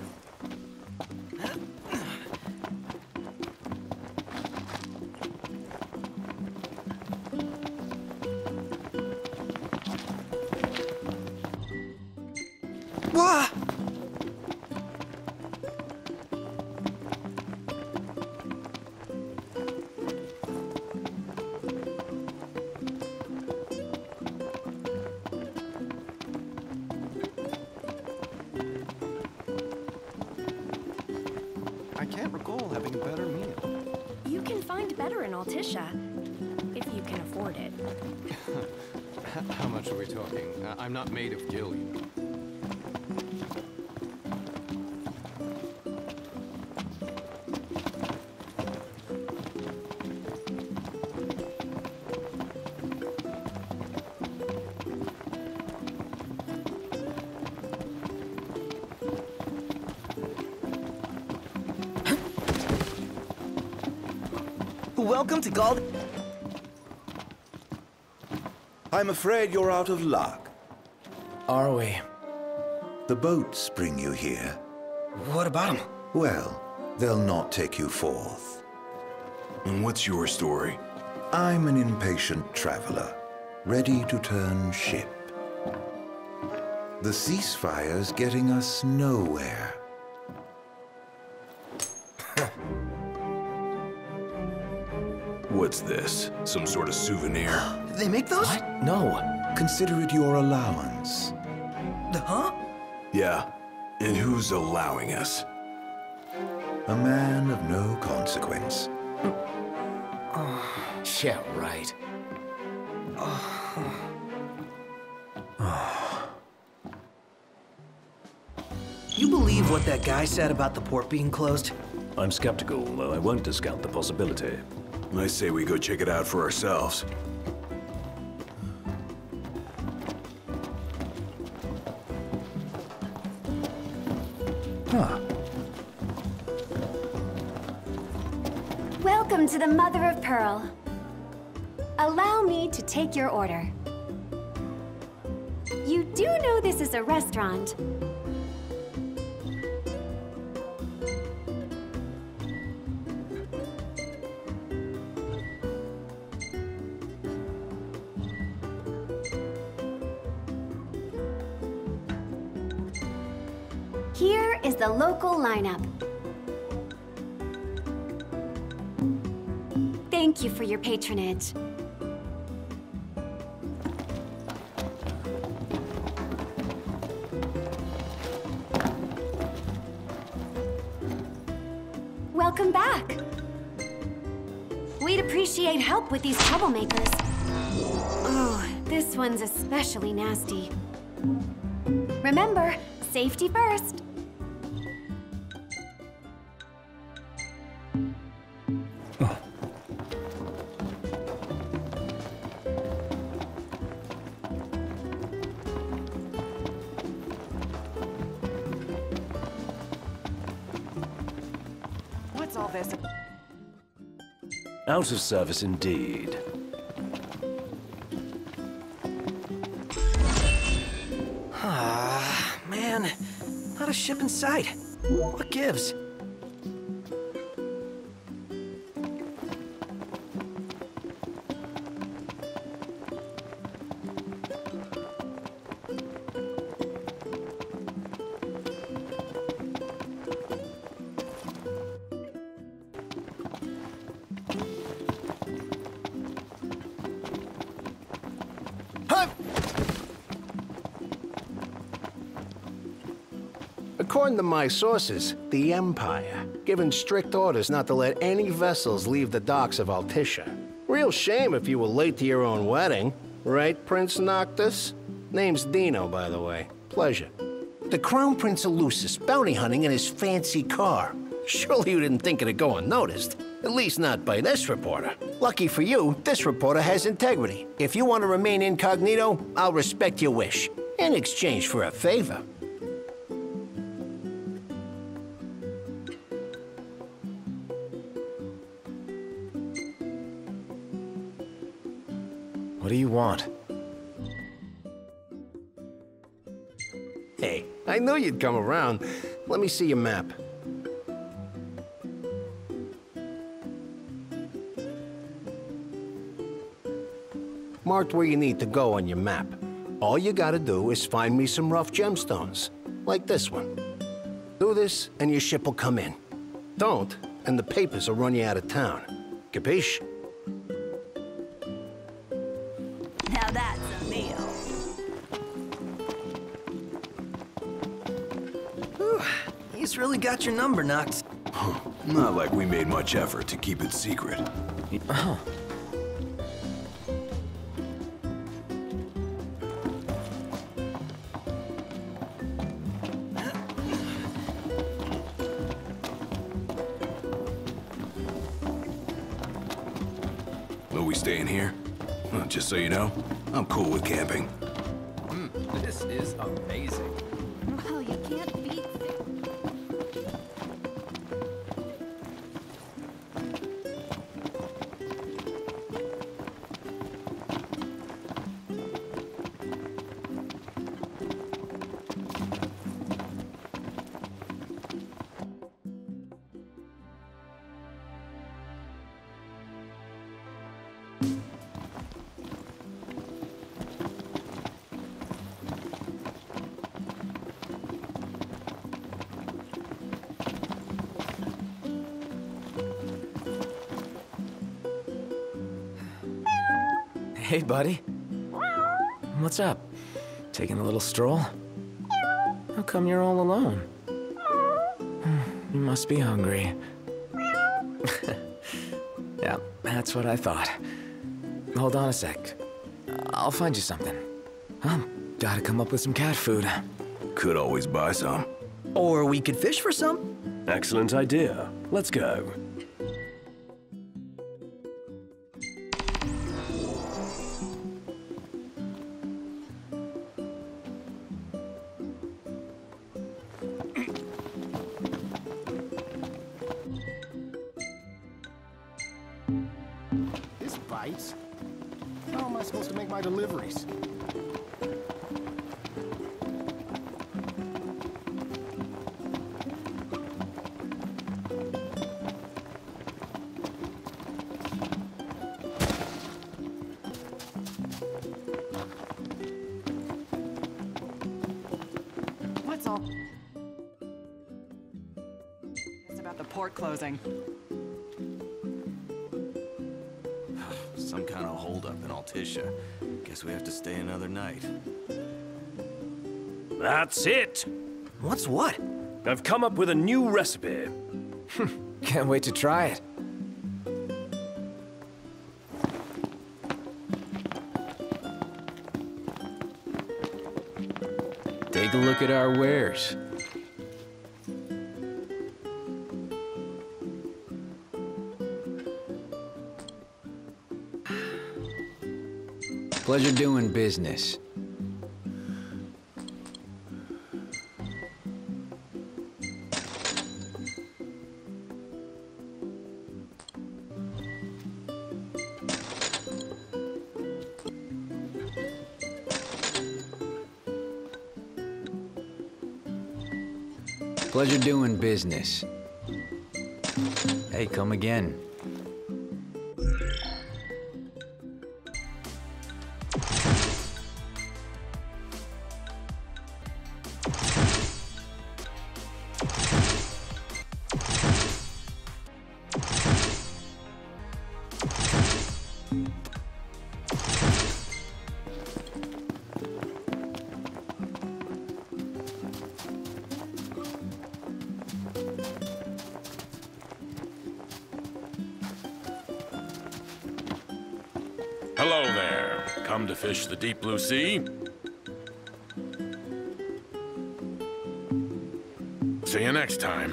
Welcome to Gald... I'm afraid you're out of luck. Are we? The boats bring you here. What about them? Well, they'll not take you forth. And what's your story? I'm an impatient traveler, ready to turn ship. The ceasefire's getting us nowhere. What's this? Some sort of souvenir? (gasps) They make those? What? No. Consider it your allowance. The huh? Yeah. And who's allowing us? A man of no consequence. (sighs) Yeah, right. (sighs) You believe what that guy said about the port being closed? I'm skeptical, though I won't discount the possibility. I say we go check it out for ourselves. Huh. Welcome to the Mother of Pearl. Allow me to take your order. You do know this is a restaurant. Local lineup. Thank you for your patronage. Welcome back. We'd appreciate help with these troublemakers. Oh, this one's especially nasty. Remember, safety first. Out of service indeed. Ah, man. Not a ship in sight. What gives? To my sources, the Empire given strict orders not to let any vessels leave the docks of Altissia. Real shame if you were late to your own wedding, right, Prince Noctis? Name's Dino, by the way. Pleasure. The Crown Prince Lucis bounty hunting in his fancy car. Surely you didn't think it'd go unnoticed. At least not by this reporter. Lucky for you, this reporter has integrity. If you want to remain incognito, I'll respect your wish. In exchange for a favor. Come around. Let me see your map. Marked where you need to go on your map. All you gotta do is find me some rough gemstones, like this one. Do this, and your ship will come in. Don't, and the papers will run you out of town. Capiche? Got your number, Noct. Not like we made much effort to keep it secret. Oh. Will we stay in here? Just so you know, I'm cool with camping. Buddy. What's up? Taking a little stroll? How come you're all alone? Hmm, you must be hungry. (laughs) yeah, that's what I thought. Hold on a sec. I'll find you something. Huh? Gotta come up with some cat food. Could always buy some. Or we could fish for some? Excellent idea. Let's go. How am I supposed to make my deliveries? What's all? It's about the port closing. Guess we have to stay another night. That's it! What's what? I've come up with a new recipe. (laughs) Can't wait to try it. Take a look at our wares. Pleasure doing business. Pleasure doing business. Hey, come again. The deep blue sea? See you next time.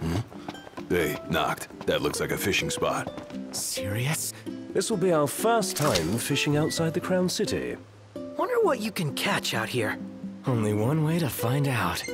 Hmm? Hey, Noct. That looks like a fishing spot. Serious? This will be our first time fishing outside the Crown City. Wonder what you can catch out here. Only one way to find out.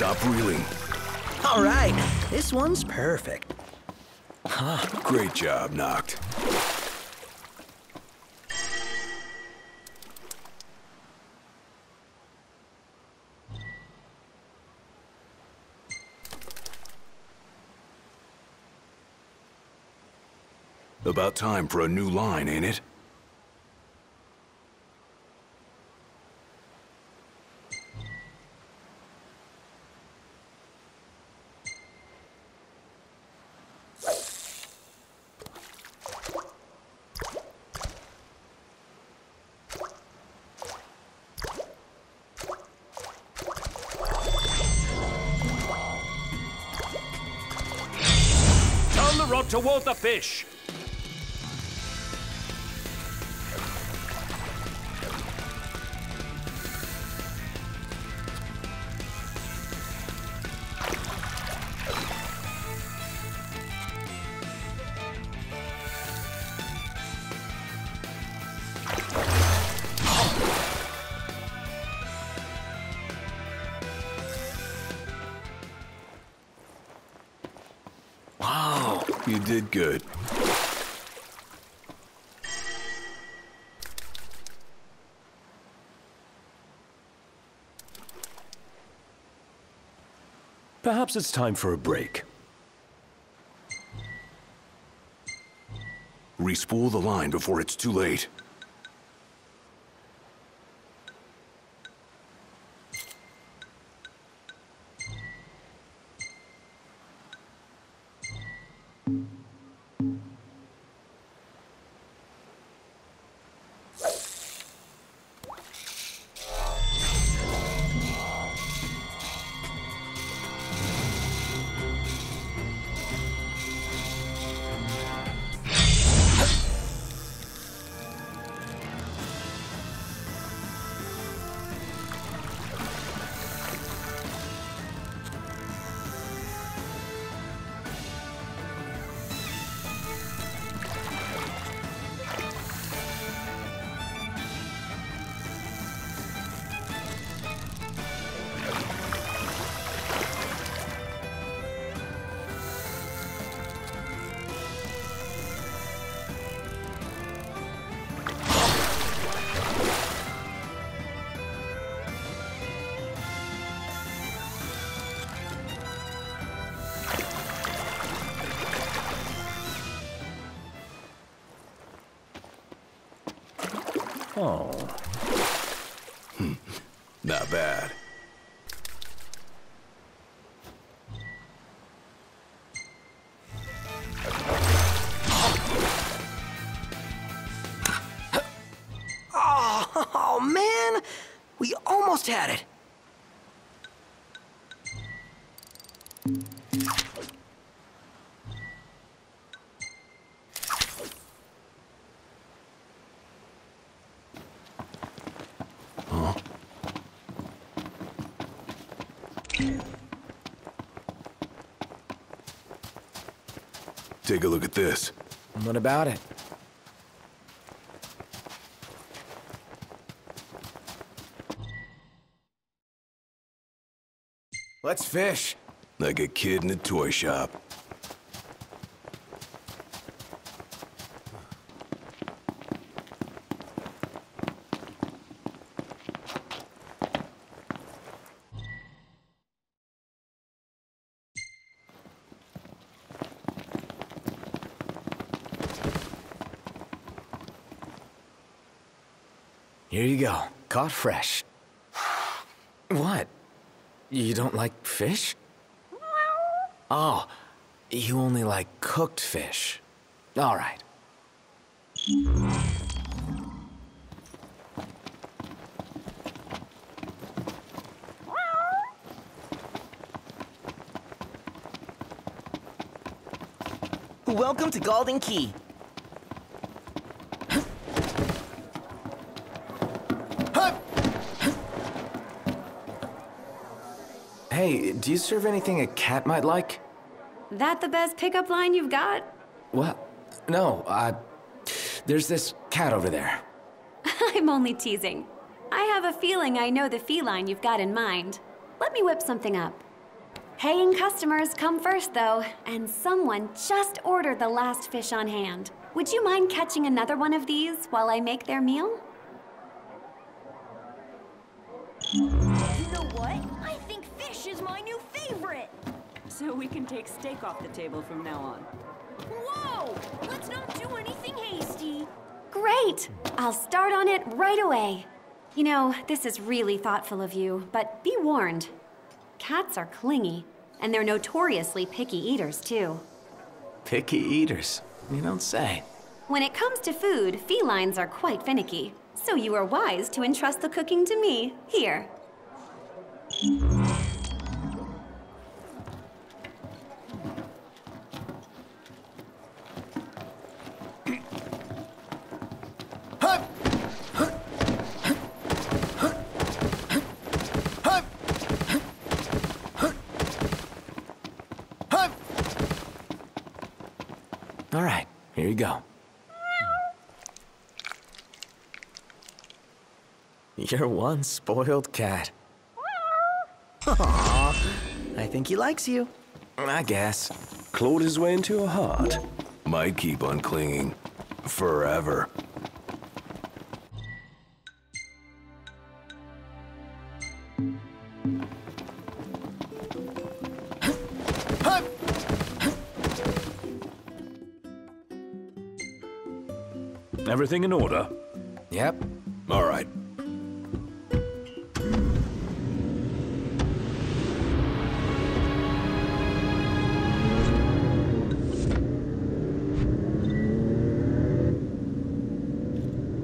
Stop reeling. All right, this one's perfect. Huh. Great job, Noct. About time for a new line, ain't it? Toward the fish. Perhaps it's time for a break. Respool the line before it's too late. Take a look at this. What about it? Let's fish. Like a kid in a toy shop. Here you go. Caught fresh. What? You don't like fish? Oh, you only like cooked fish. All right. Welcome to Galdin Quay. Do you serve anything a cat might like? That the best pickup line you've got? Well, no, uh, there's this cat over there. (laughs) I'm only teasing. I have a feeling I know the feline you've got in mind. Let me whip something up. Paying customers come first, though, and someone just ordered the last fish on hand. Would you mind catching another one of these while I make their meal? The table from now on. Whoa! Let's not do anything hasty. Great! I'll start on it right away. You know, this is really thoughtful of you, but be warned. Cats are clingy, and they're notoriously picky eaters, too. Picky eaters. You don't say. When it comes to food, felines are quite finicky, so you are wise to entrust the cooking to me. Here. All right, here you go. You're one spoiled cat. Aww. I think he likes you. I guess. Clawed his way into your heart. Might keep on clinging. Forever. Everything in order? Yep. All right.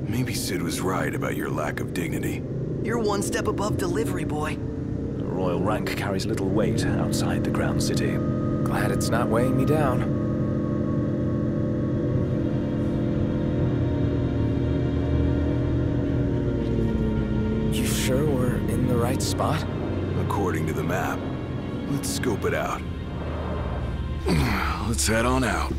Maybe Cid was right about your lack of dignity. You're one step above delivery boy. The royal rank carries little weight outside the Crown City. Glad it's not weighing me down. Right spot? According to the map. Let's scope it out. (sighs) Let's head on out.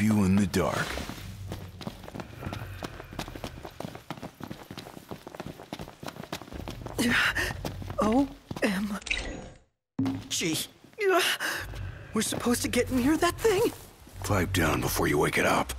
Keep you in the dark. O M G. We're supposed to get near that thing? Pipe down before you wake it up.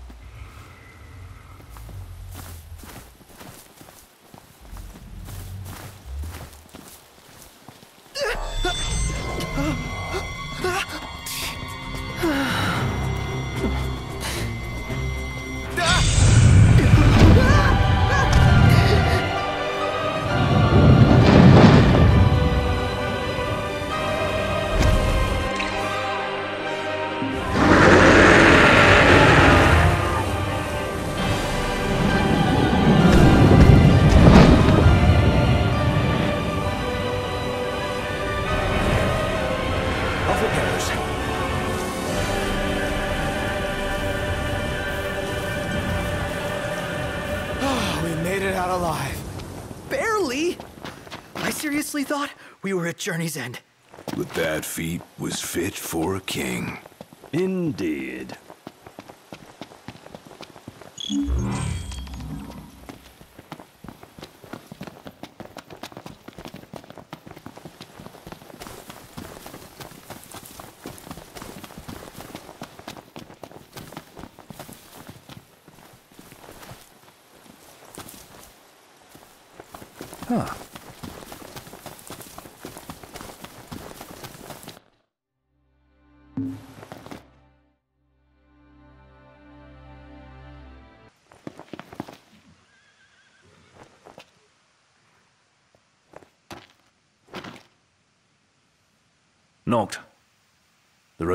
Journey's End.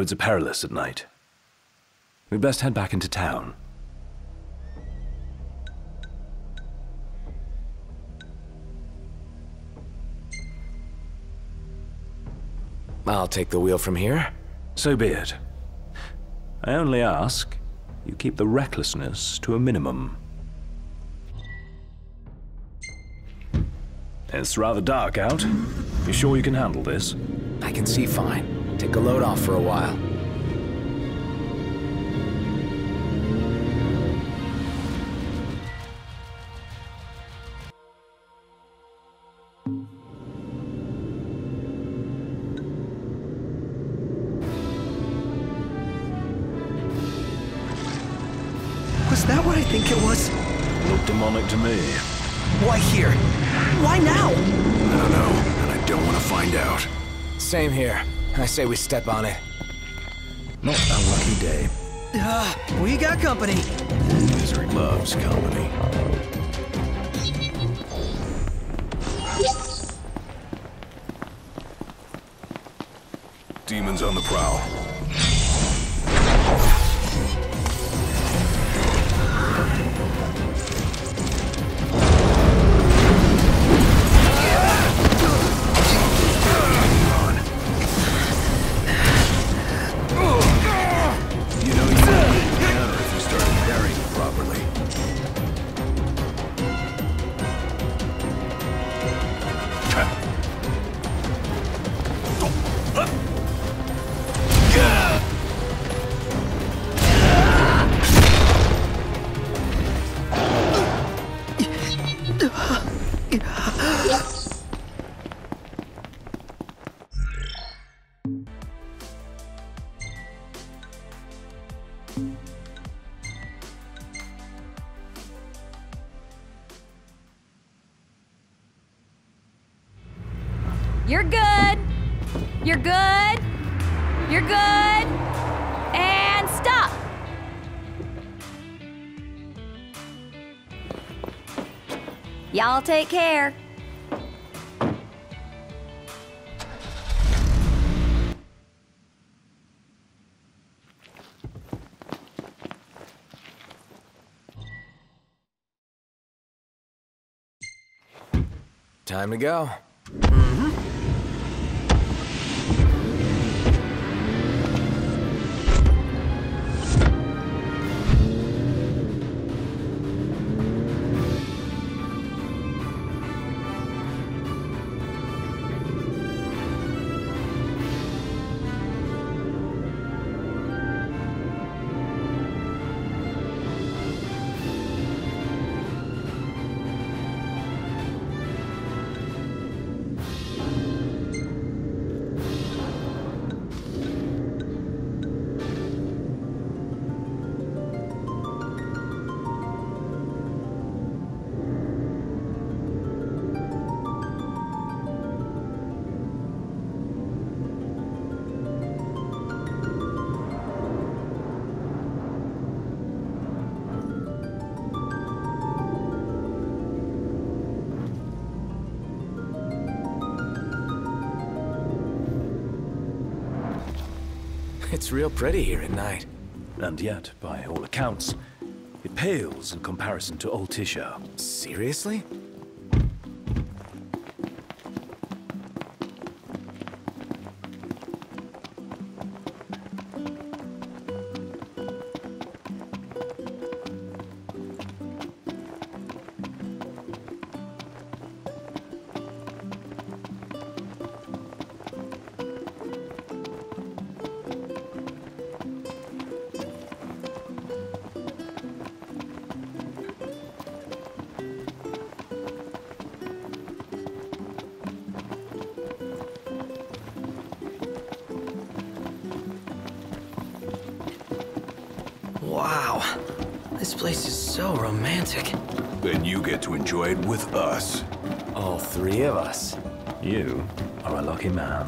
roads are perilous at night. We'd best head back into town. I'll take the wheel from here. So be it. I only ask you keep the recklessness to a minimum. It's rather dark out. You sure you can handle this? I can see fine. Take a load off for a while. Say we step on it. Not a lucky day. Uh, we got company. Misery loves company. Demons on the prowl. Y'all take care. Time to go. It's real pretty here at night. And yet, by all accounts, it pales in comparison to Altissia. Seriously? You are a lucky man.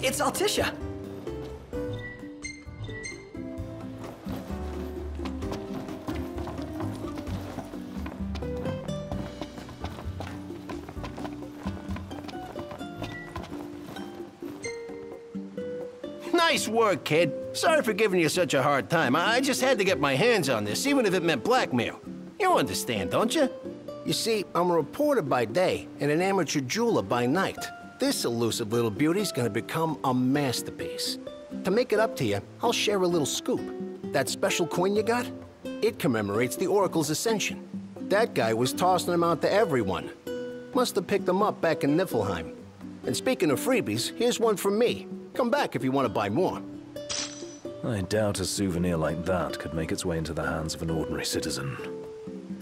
It's Altissia. Nice work, kid. Sorry for giving you such a hard time. I just had to get my hands on this, even if it meant blackmail. You understand, don't you? You see, I'm a reporter by day and an amateur jeweler by night. This elusive little beauty's gonna become a masterpiece. To make it up to you, I'll share a little scoop. That special coin you got? It commemorates the Oracle's ascension. That guy was tossing them out to everyone. Must have picked them up back in Niflheim. And speaking of freebies, here's one from me. Come back if you want to buy more. I doubt a souvenir like that could make its way into the hands of an ordinary citizen.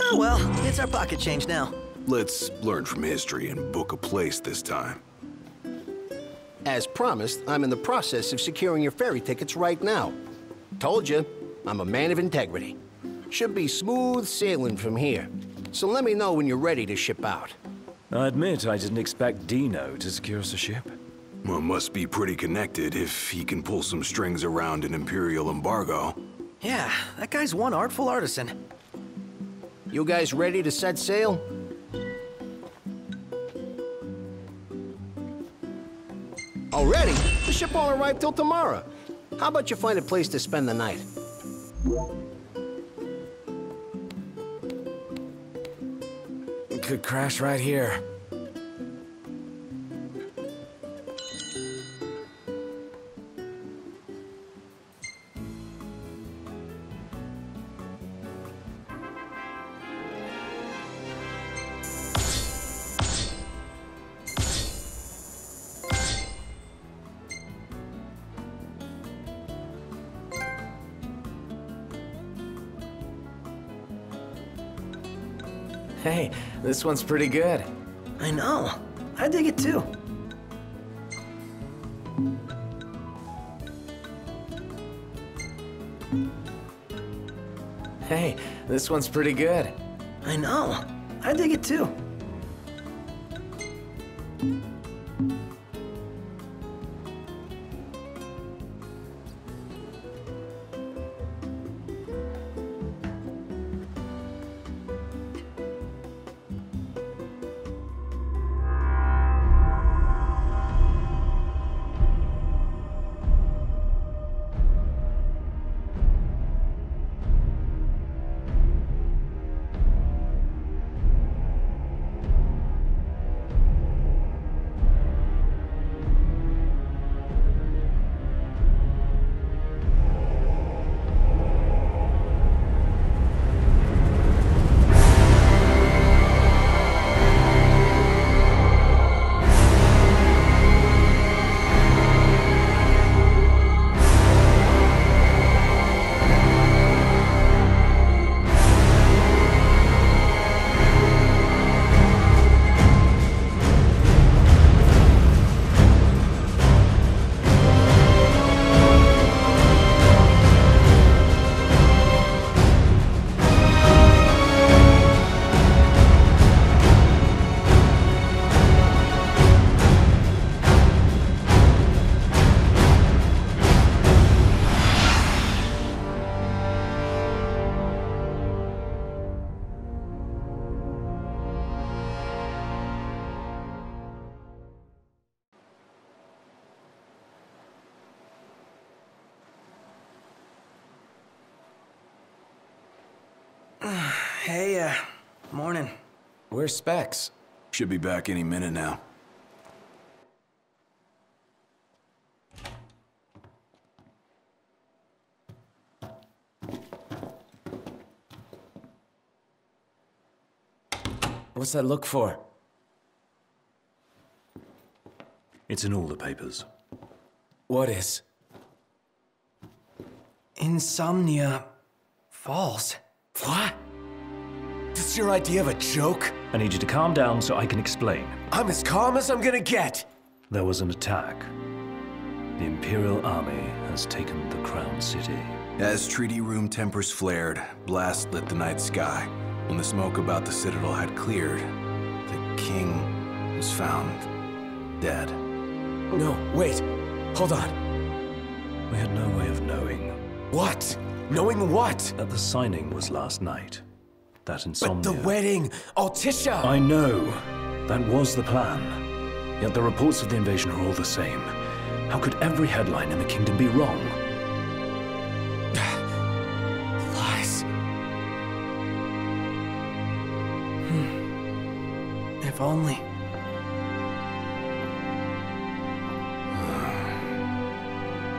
Oh well, it's our pocket change now. Let's learn from history and book a place this time. As promised, I'm in the process of securing your ferry tickets right now. Told you, I'm a man of integrity. Should be smooth sailing from here. So let me know when you're ready to ship out. I admit I didn't expect Dino to secure us a ship. Well, must be pretty connected if he can pull some strings around an Imperial embargo. Yeah, that guy's one artful artisan. You guys ready to set sail? Already? The ship won't arrive till tomorrow. How about you find a place to spend the night? Could crash right here. This one's pretty good. I know. I dig it too. Hey, this one's pretty good. I know. I dig it too. Where's Specs? Should be back any minute now. What's that look for? It's in all the papers. What is? Insomnia False. What? This your idea of a joke? I need you to calm down so I can explain. I'm as calm as I'm gonna get. There was an attack. The Imperial Army has taken the Crown City. As treaty room tempers flared, blast lit the night sky. When the smoke about the Citadel had cleared, the king was found dead. No, wait. Hold on. We had no way of knowing. What? Knowing what? That the signing was last night. That insomnia. But the wedding! Altissia! I know. That was the plan. Yet the reports of the invasion are all the same. How could every headline in the kingdom be wrong? (sighs) Lies. Hmm. If only. (sighs)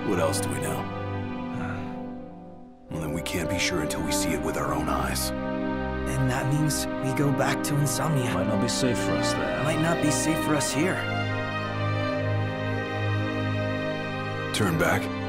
What else do we know? Uh. Well, then we can't be sure until we see it with our own eyes. And that means we go back to Insomnia. Might not be safe for us there. Might not be safe for us here. Turn back.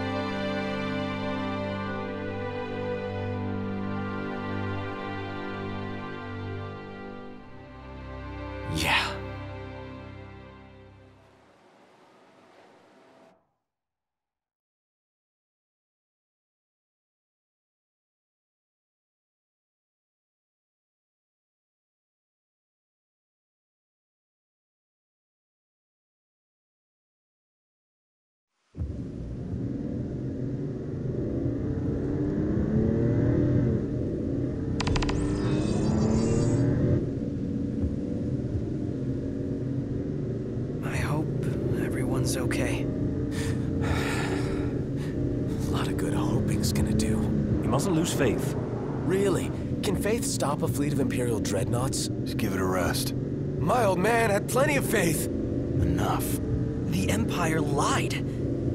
A fleet of Imperial dreadnoughts? Just give it a rest. My old man had plenty of faith. Enough. The Empire lied.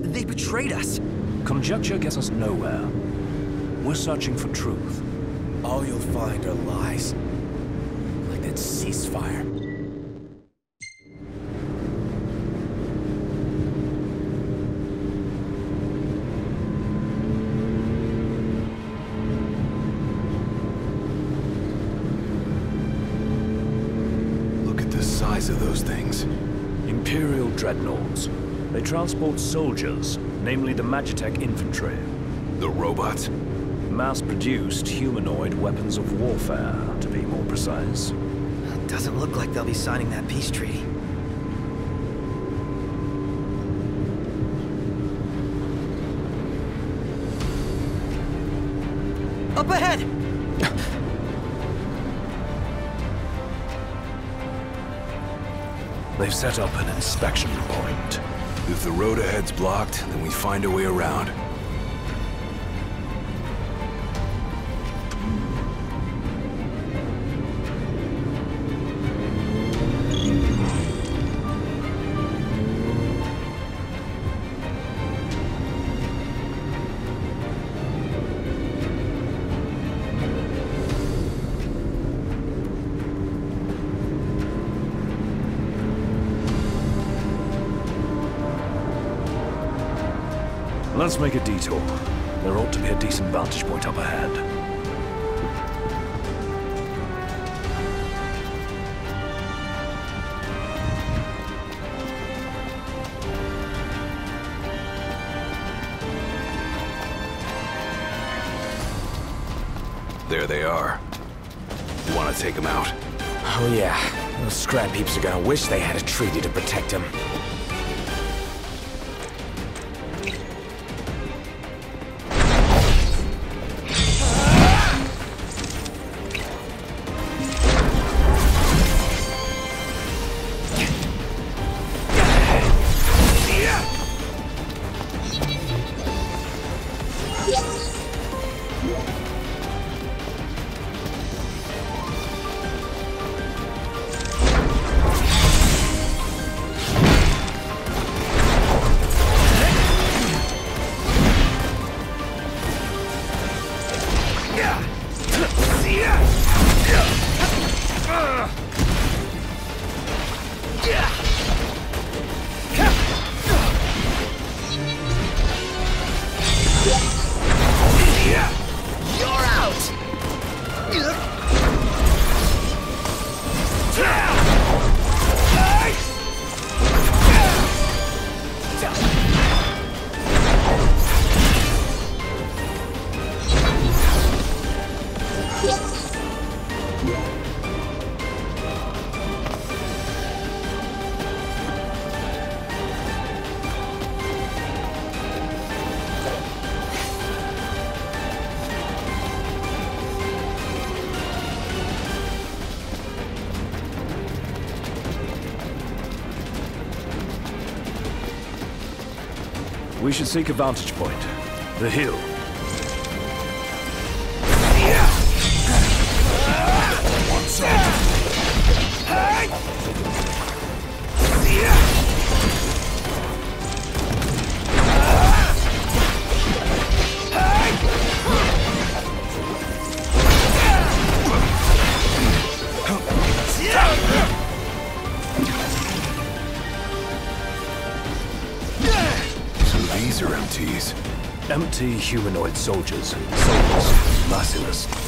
They betrayed us. Conjecture gets us nowhere. We're searching for truth. All you'll find are lies. Like that ceasefire. Transport soldiers, namely the Magitech infantry. The robots? Mass-produced humanoid weapons of warfare, to be more precise. Doesn't look like they'll be signing that peace treaty. Up ahead! They've set up an inspection point. If the road ahead's blocked, then we find a way around. Let's make a detour. There ought to be a decent vantage point up ahead. There they are. You want to take them out? Oh yeah. Those scrap peeps are gonna wish they had a treaty to protect them. Should seek a vantage point. The hill. Humanoid soldiers. Soulless, merciless.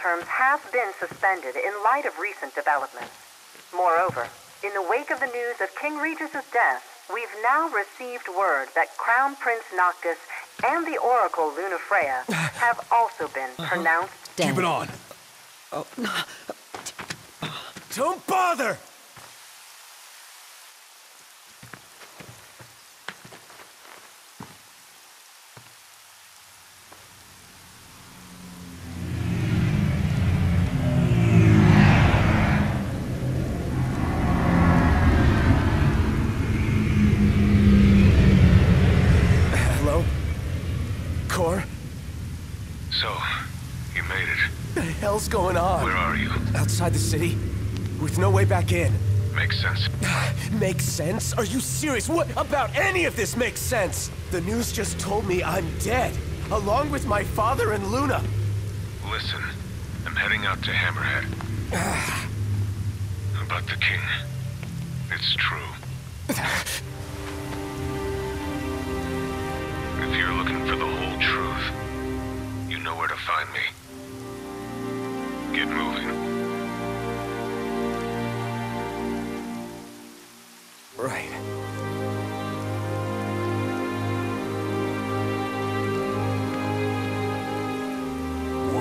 Terms have been suspended in light of recent developments. Moreover, in the wake of the news of King Regis's death, we've now received word that Crown Prince Noctis and the Oracle Lunafreya (sighs) have also been uh-huh. pronounced dead. Keep it on. Oh, Don't bother! Hello? Cor? So, you made it. The hell's going on? Where are you? Outside the city, with no way back in. Makes sense. (sighs) Makes sense? Are you serious? What about any of this makes sense? The news just told me I'm dead, along with my father and Luna. Listen, I'm heading out to Hammerhead. (sighs) About the king. It's true. (sighs) If you're looking for the whole truth, you know where to find me. Get moving. Right.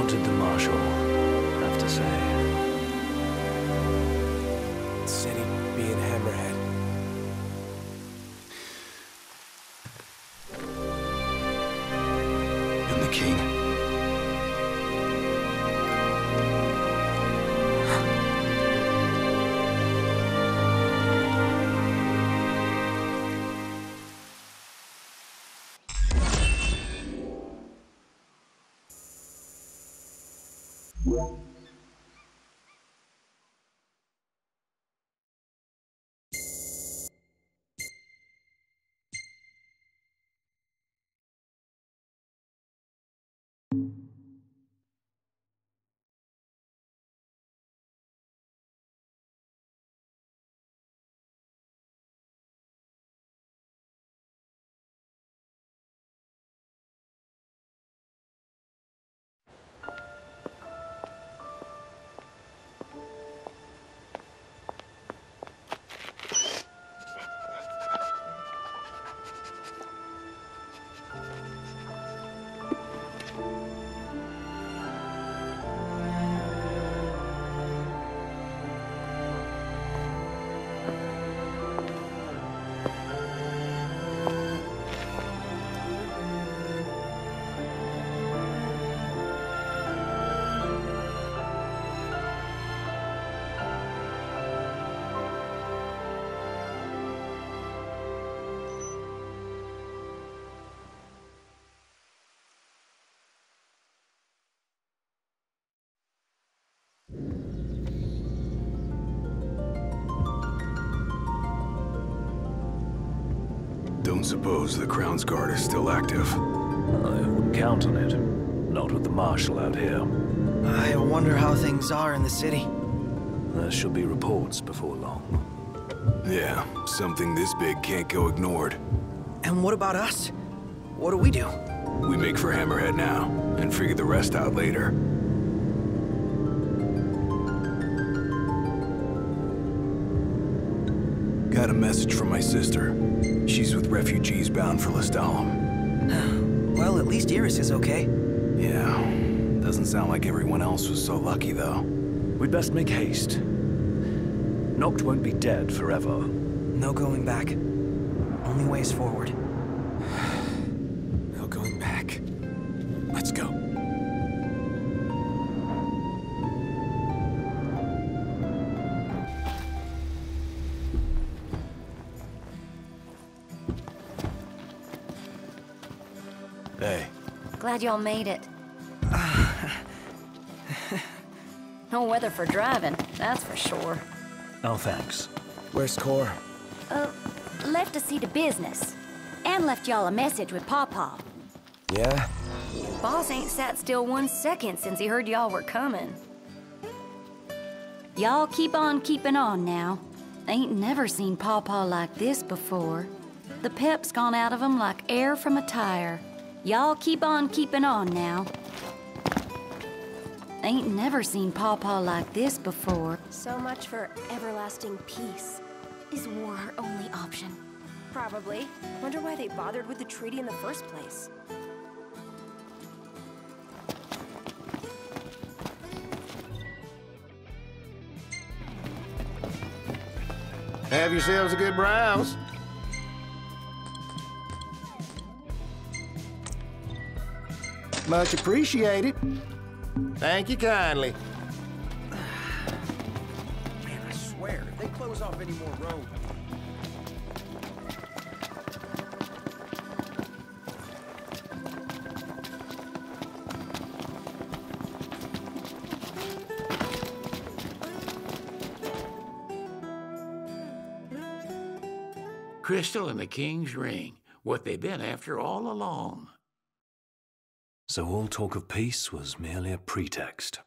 Did the Marshal Don't suppose the Crownsguard is still active. I wouldn't count on it. Not with the Marshal out here. I wonder how things are in the city. There should be reports before long. Yeah, something this big can't go ignored. And what about us? What do we do? We make for Hammerhead now, and figure the rest out later. Message from my sister. She's with refugees bound for Lestallum. (sighs) well, at least Iris is okay. Yeah. Doesn't sound like everyone else was so lucky, though. We'd best make haste. Noct won't be dead forever. No going back. Only ways forward. Glad y'all made it. (sighs) no weather for driving, that's for sure. No thanks. Where's Cor? Uh, left to see to business. And left y'all a message with Pawpaw. Yeah? Boss ain't sat still one second since he heard y'all were coming. Y'all keep on keeping on now. Ain't never seen Pawpaw like this before. The pep's gone out of him like air from a tire. Y'all keep on keeping on now. Ain't never seen Pawpaw like this before. So much for everlasting peace. Is war our only option? Probably. Wonder why they bothered with the treaty in the first place. Have yourselves a good browse. Much appreciated. Thank you kindly. Man, I swear, if they close off any more road. Crystal and the King's Ring. What they've been after all along. So all talk of peace was merely a pretext.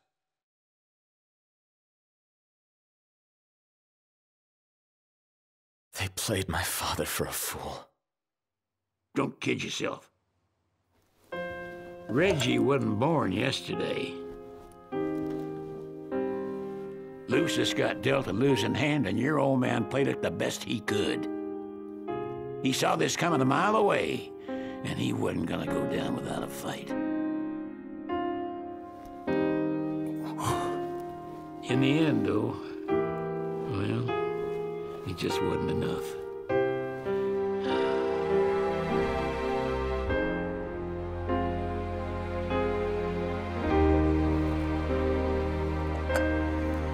They played my father for a fool. Don't kid yourself. Reggie wasn't born yesterday. Lucis got dealt a losing hand, and your old man played it the best he could. He saw this coming a mile away, and he wasn't gonna go down without a fight. In the end, though, well, it just wasn't enough.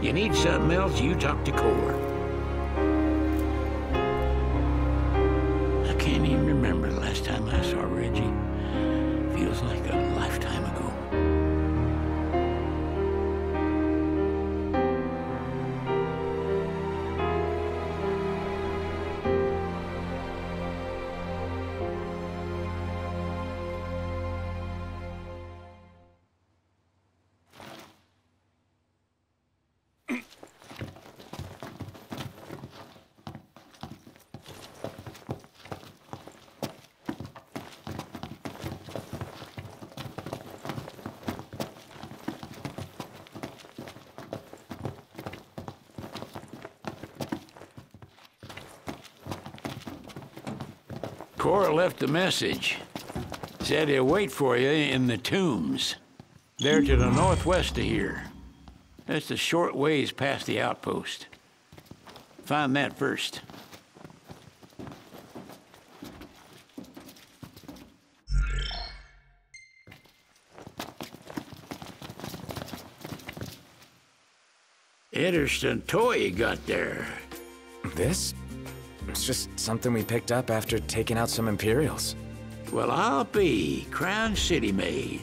You need something else, you talk to Cor. I can't even remember the last time I saw Reggie. Feels like a lifetime ago. Cor left a message. Said he'll wait for you in the tombs. They're to the northwest of here. That's a short ways past the outpost. Find that first. Interesting toy you got there. This? It's just something we picked up after taking out some Imperials. Well, I'll be Crown City made.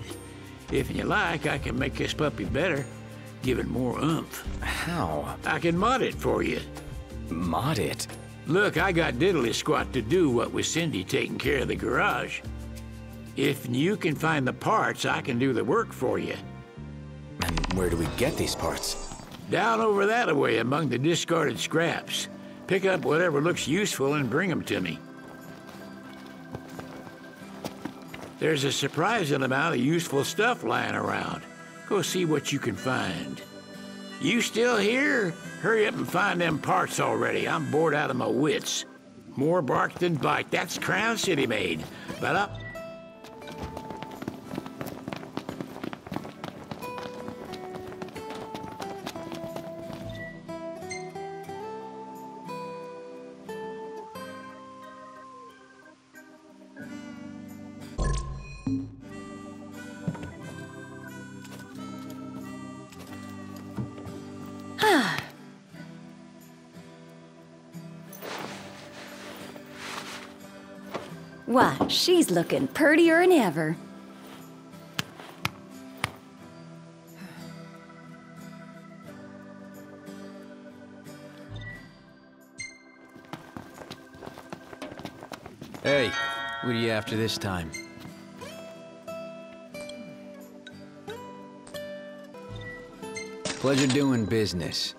If you like, I can make this puppy better, give it more oomph. How? I can mod it for you. Mod it? Look, I got diddly squat to do what with Cindy taking care of the garage. If you can find the parts, I can do the work for you. And where do we get these parts? Down over that way among the discarded scraps. Pick up whatever looks useful and bring them to me. There's a surprising amount of useful stuff lying around. Go see what you can find. You still here? Hurry up and find them parts already. I'm bored out of my wits. More bark than bite. That's Crown City made. But up. She's looking purtier than ever. Hey, what are you after this time? Pleasure doing business.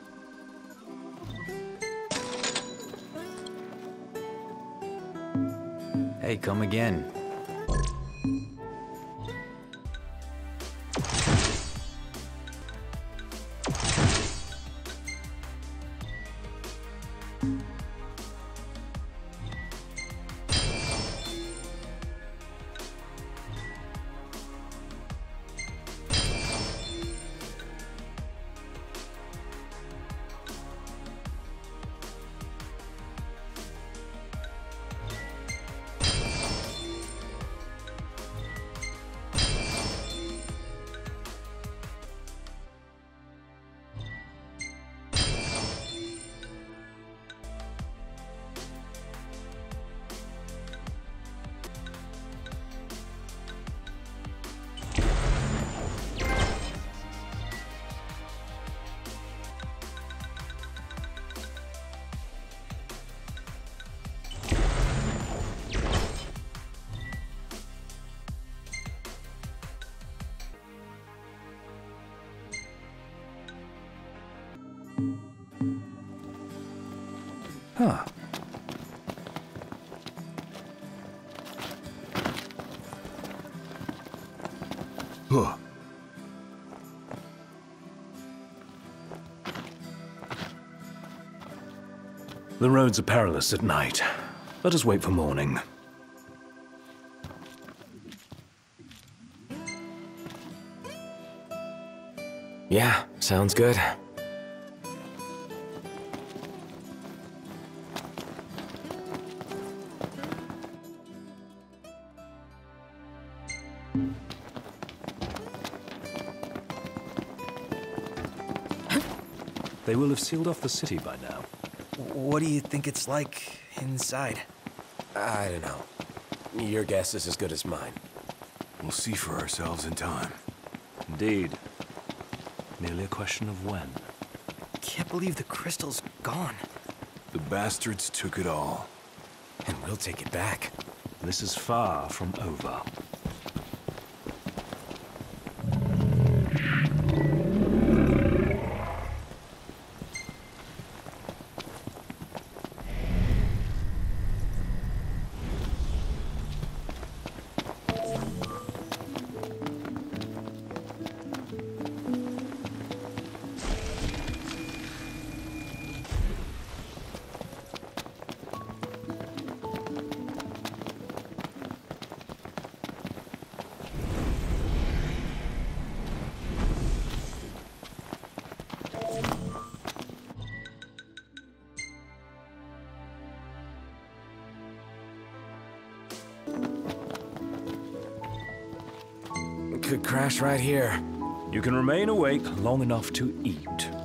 Hey, come again. The roads are perilous at night. Let us wait for morning. Yeah, sounds good. They will have sealed off the city by now. What do you think it's like inside? I don't know. Your guess is as good as mine. We'll see for ourselves in time. Indeed. Merely a question of when. Can't believe the crystal's gone. The bastards took it all. And we'll take it back. This is far from over. Crash right here. You can remain awake long enough to eat.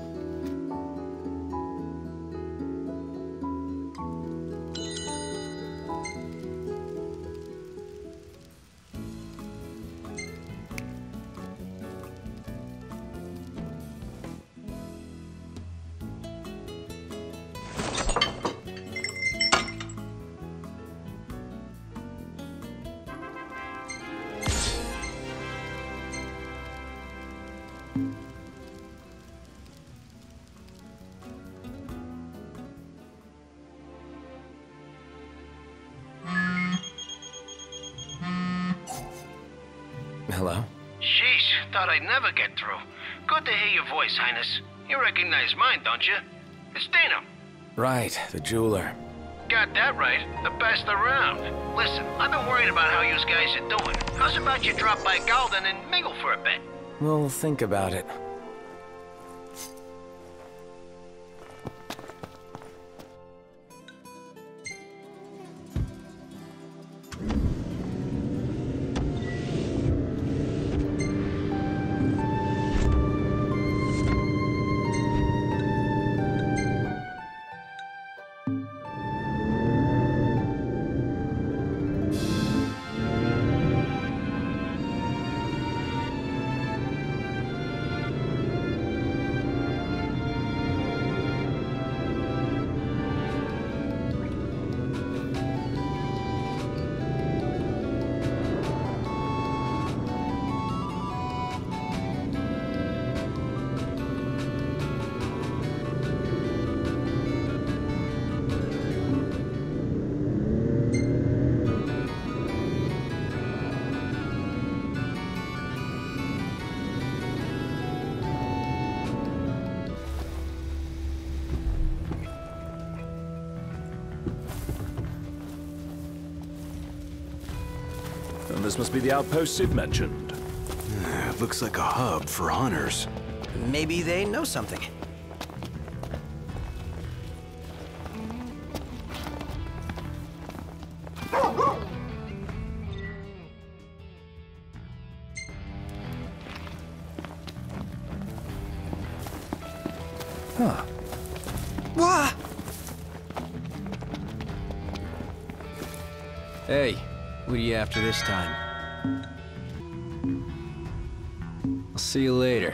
To hear your voice, Highness. You recognize mine, don't you? It's Dana. Right, the jeweler. Got that right. The best around. Listen, I've been worried about how you guys are doing. How's about you drop by Galdin and mingle for a bit? We'll think about it. Must be the outpost Cid mentioned. It (sighs) looks like a hub for hunters. Maybe they know something. Huh. Wah! Hey, what are you after this time? See you later.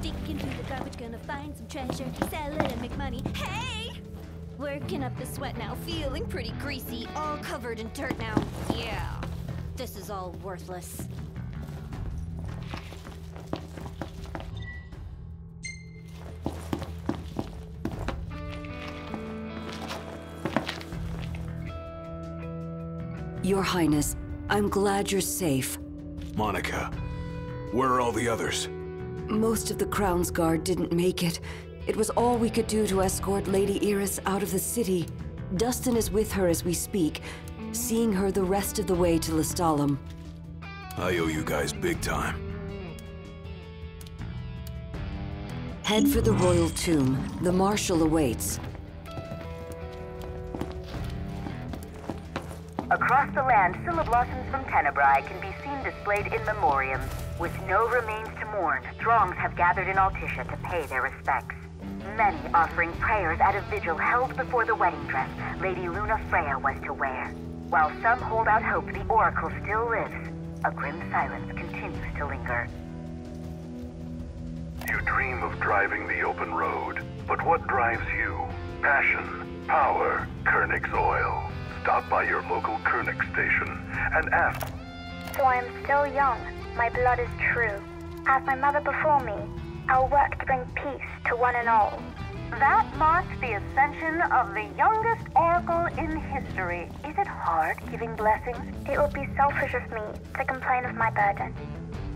Digging through the garbage, gonna find some treasure, sell it and make money. Hey! Working up the sweat now, feeling pretty greasy, all covered in dirt now. Yeah, this is all worthless. Your Highness, I'm glad you're safe. Monica, where are all the others? Most of the Crownsguard didn't make it. It was all we could do to escort Lady Iris out of the city. Dustin is with her as we speak, seeing her the rest of the way to Lestallum. I owe you guys big time. Head for the royal tomb. The Marshal awaits. Blossoms from Tenebrae can be seen displayed in memoriam. With no remains to mourn, throngs have gathered in Altissia to pay their respects. Many offering prayers at a vigil held before the wedding dress Lady Luna Freya was to wear. While some hold out hope the Oracle still lives, a grim silence continues to linger. You dream of driving the open road, but what drives you? Passion, power, Koenig's oil. Stop by your local Koenig station and ask. So I am still young. My blood is true. As my mother before me, I'll work to bring peace to one and all. That marks the ascension of the youngest oracle in history. Is it hard giving blessings? It would be selfish of me to complain of my burden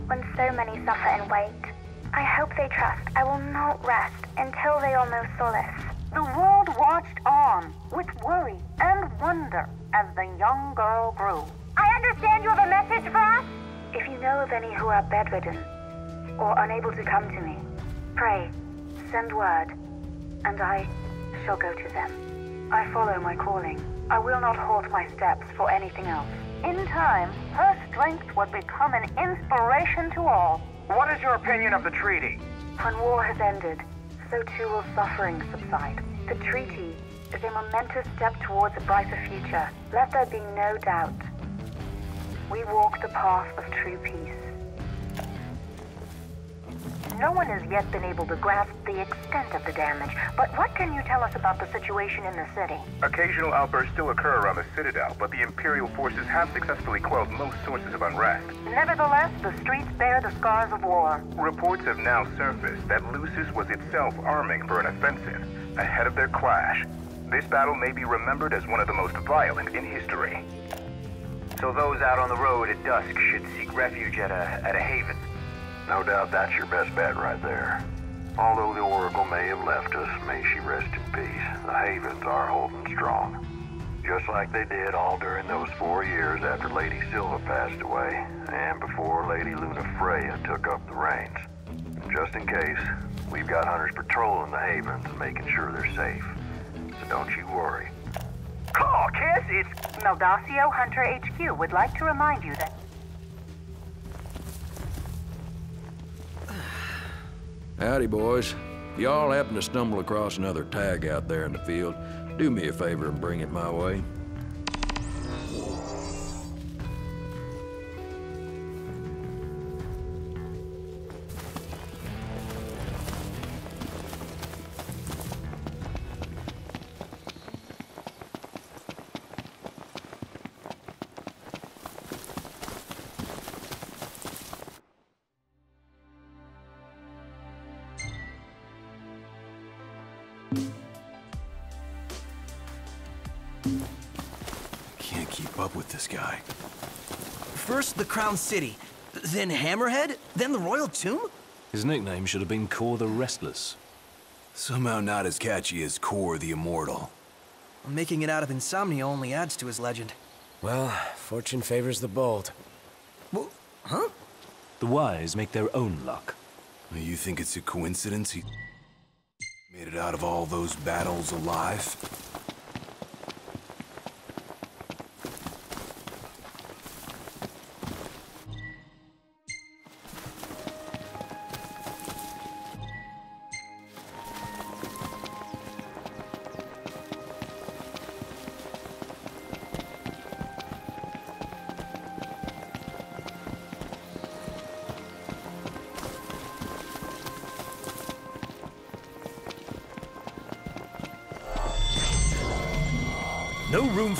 when so many suffer and wait. I hope they trust I will not rest until they all know solace. The world watched on with worry and wonder as the young girl grew. I understand you have a message for us? If you know of any who are bedridden or unable to come to me, pray, send word, and I shall go to them. I follow my calling. I will not halt my steps for anything else. In time, her strength would become an inspiration to all. What is your opinion of the treaty? When war has ended, so too will suffering subside. The treaty is a momentous step towards a brighter future. Let there be no doubt. We walk the path of true peace. No one has yet been able to grasp the extent of the damage, but what can you tell us about the situation in the city? Occasional outbursts still occur around the Citadel, but the Imperial forces have successfully quelled most sources of unrest. Nevertheless, the streets bear the scars of war. Reports have now surfaced that Lucis was itself arming for an offensive ahead of their clash. This battle may be remembered as one of the most violent in history. So those out on the road at dusk should seek refuge at a, at a haven. No doubt that's your best bet right there. Although the Oracle may have left us, may she rest in peace, the Havens are holding strong. Just like they did all during those four years after Lady Sylva passed away, and before Lady Luna Freya took up the reins. Just in case, we've got hunters patrolling the Havens and making sure they're safe. So don't you worry. Call, Kiss, it's... Meldacio Hunter HQ would like to remind you that Howdy, boys. If y'all happen to stumble across another tag out there in the field, do me a favor and bring it my way. With. First the Crown City, then Hammerhead, then the Royal Tomb? His nickname should have been Cor the Restless. Somehow not as catchy as Cor the Immortal. Making it out of Insomnia only adds to his legend. Well, fortune favors the bold. Well, huh? The wise make their own luck. You think it's a coincidence he made it out of all those battles alive?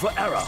For error.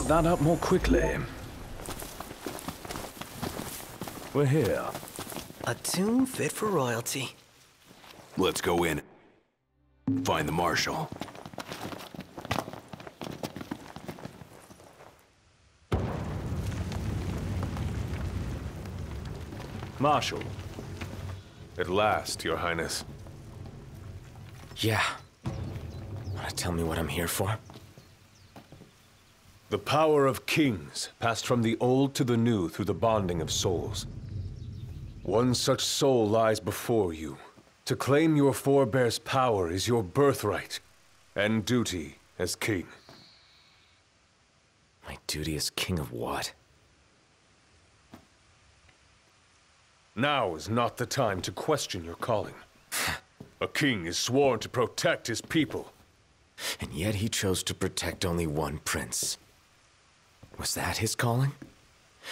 Wrap that up more quickly. We're here. A tomb fit for royalty. Let's go in. Find the Marshal. Marshal. At last, Your Highness. Yeah. Wanna tell me what I'm here for? The power of kings passed from the old to the new through the bonding of souls. One such soul lies before you. To claim your forebear's power is your birthright and duty as king. My duty as king of what? Now is not the time to question your calling. A king is sworn to protect his people. And yet he chose to protect only one prince. Was that his calling?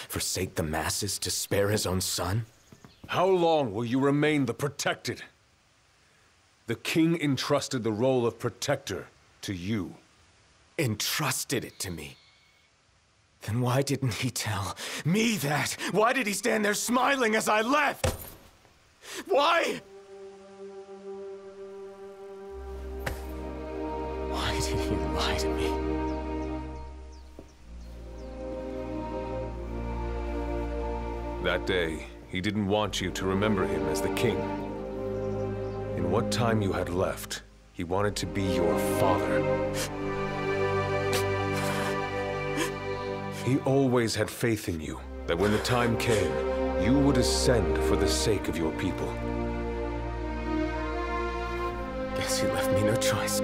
Forsake the masses to spare his own son? How long will you remain the protected? The king entrusted the role of protector to you. Entrusted it to me? Then why didn't he tell me that? Why did he stand there smiling as I left? Why? Why did he lie to me? That day, he didn't want you to remember him as the king. In what time you had left, he wanted to be your father. He always had faith in you, that when the time came, you would ascend for the sake of your people. Guess he left me no choice.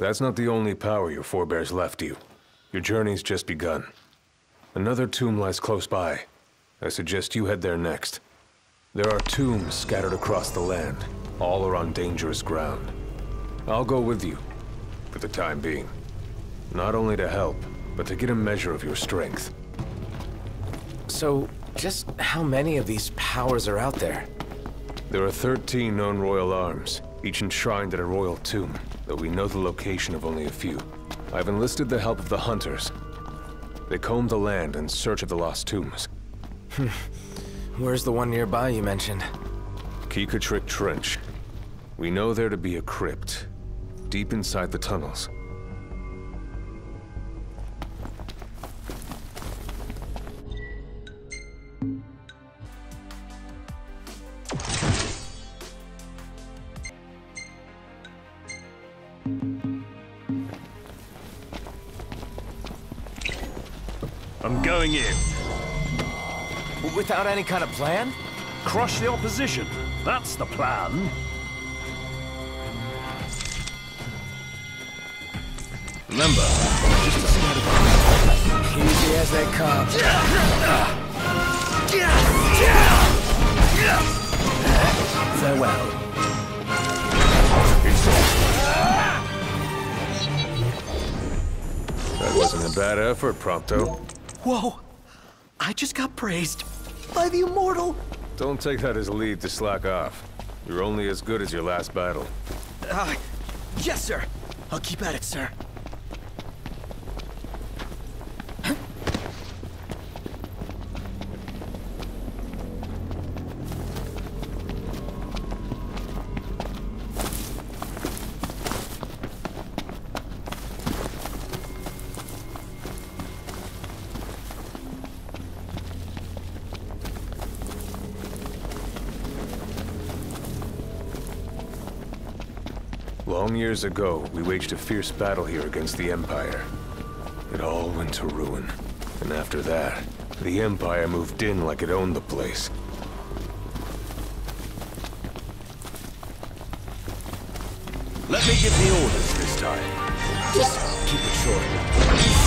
That's not the only power your forebears left you. Your journey's just begun. Another tomb lies close by. I suggest you head there next. There are tombs scattered across the land. All are on dangerous ground. I'll go with you, for the time being. Not only to help, but to get a measure of your strength. So, just how many of these powers are out there? There are 13 known royal arms, each enshrined at a royal tomb, though we know the location of only a few. I've enlisted the help of the hunters. They comb the land in search of the lost tombs. (laughs) Where's the one nearby you mentioned? Keycatrich Trench. We know there to be a crypt, deep inside the tunnels. I'm going in. Without any kind of plan? Crush the opposition. That's the plan. Remember, just a slight Easy as they come. Farewell. That wasn't a bad effort, Prompto. Whoa! I just got praised by the immortal. Don't take that as a lead to slack off. You're only as good as your last battle. Uh, yes, sir. I'll keep at it, sir. Years ago, we waged a fierce battle here against the Empire. It all went to ruin. And after that, the Empire moved in like it owned the place. Let me give the orders this time. Just keep it short.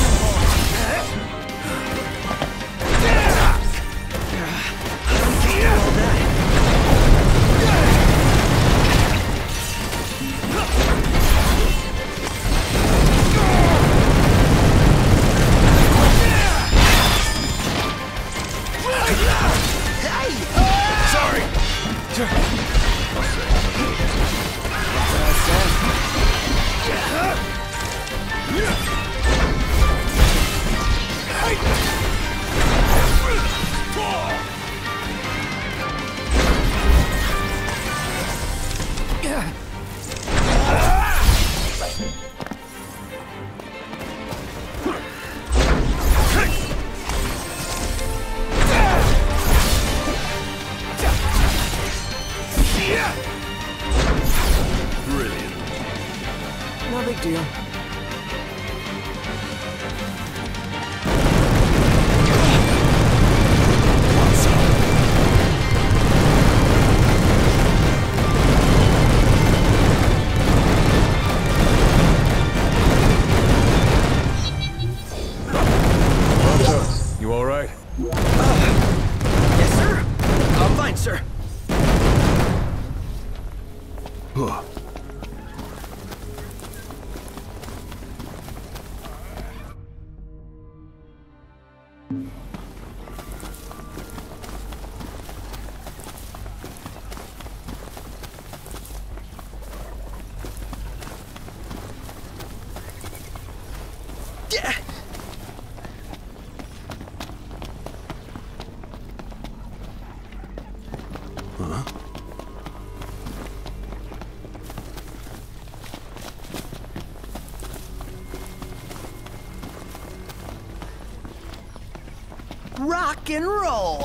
And roll.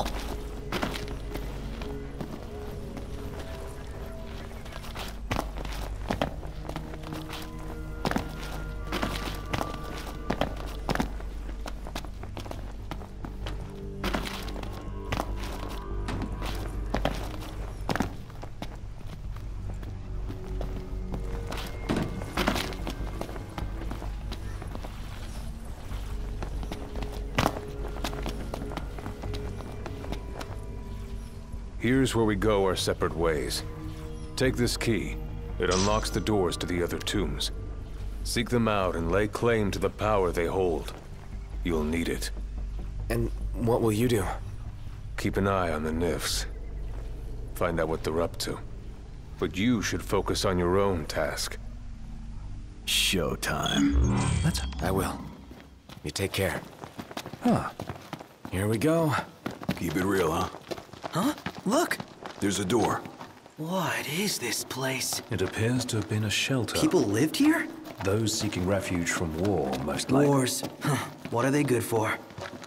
Here's where we go our separate ways. Take this key. It unlocks the doors to the other tombs. Seek them out and lay claim to the power they hold. You'll need it. And what will you do? Keep an eye on the Nifs. Find out what they're up to. But you should focus on your own task. Showtime. Let's... I will. You take care. Huh. Here we go. Keep it real, huh? Huh? Look! There's a door. What is this place? It appears to have been a shelter. People lived here? Those seeking refuge from war, most likely. Wars. Huh. What are they good for?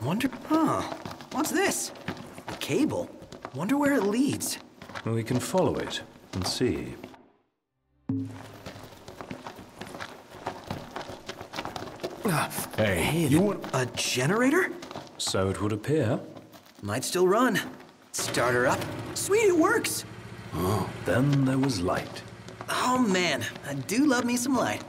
Wonder... Huh. What's this? A cable? Wonder where it leads. Well, we can follow it and see. Ah. Hey, you want... A generator? So it would appear. Might still run. Start her up. Sweet, it works! Oh. Then there was light. Oh man, I do love me some light.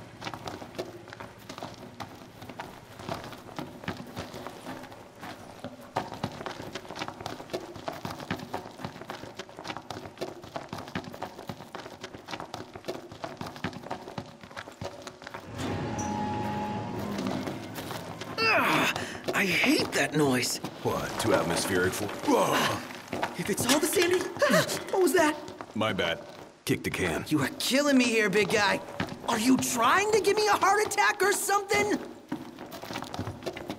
Ugh, I hate that noise. What, too atmospheric for... If it's all the same... (sighs) what was that? My bad. Kick the can. You are killing me here, big guy. Are you trying to give me a heart attack or something?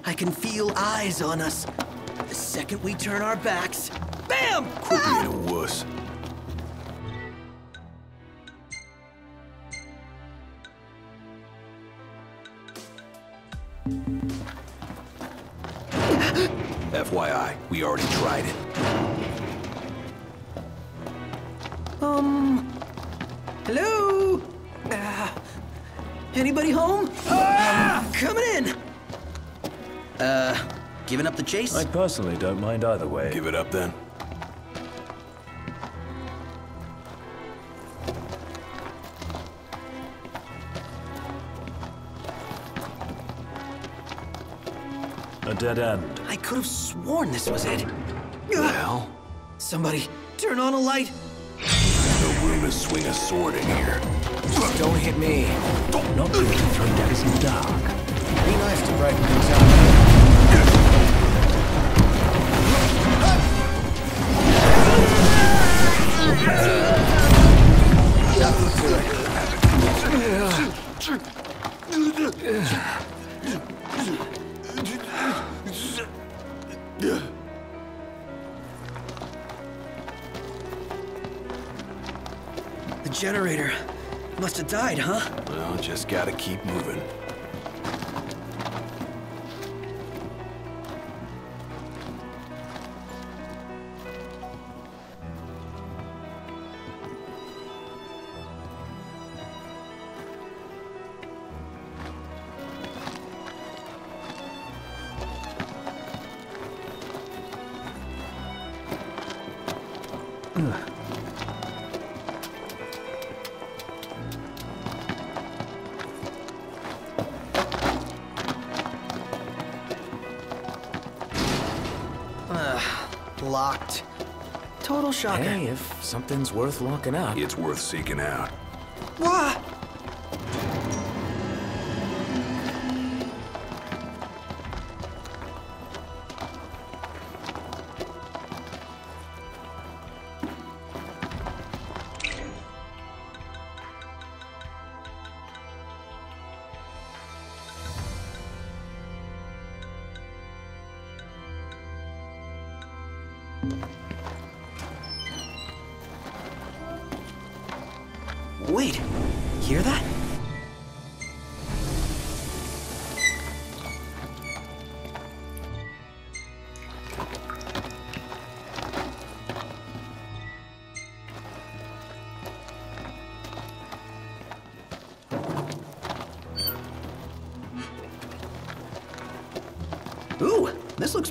I can feel eyes on us. The second we turn our backs, bam! Quit being a wuss. Chase? I personally don't mind either way. Give it up then. A dead end. I could have sworn this was it. Well? Somebody, turn on a light. No room to swing a sword in here. Don't hit me. Don't. good to throw daggers in the dark. Be nice to brighten things up. The generator must have died, huh? Well, just gotta keep moving. Something's worth locking up. It's worth seeking out.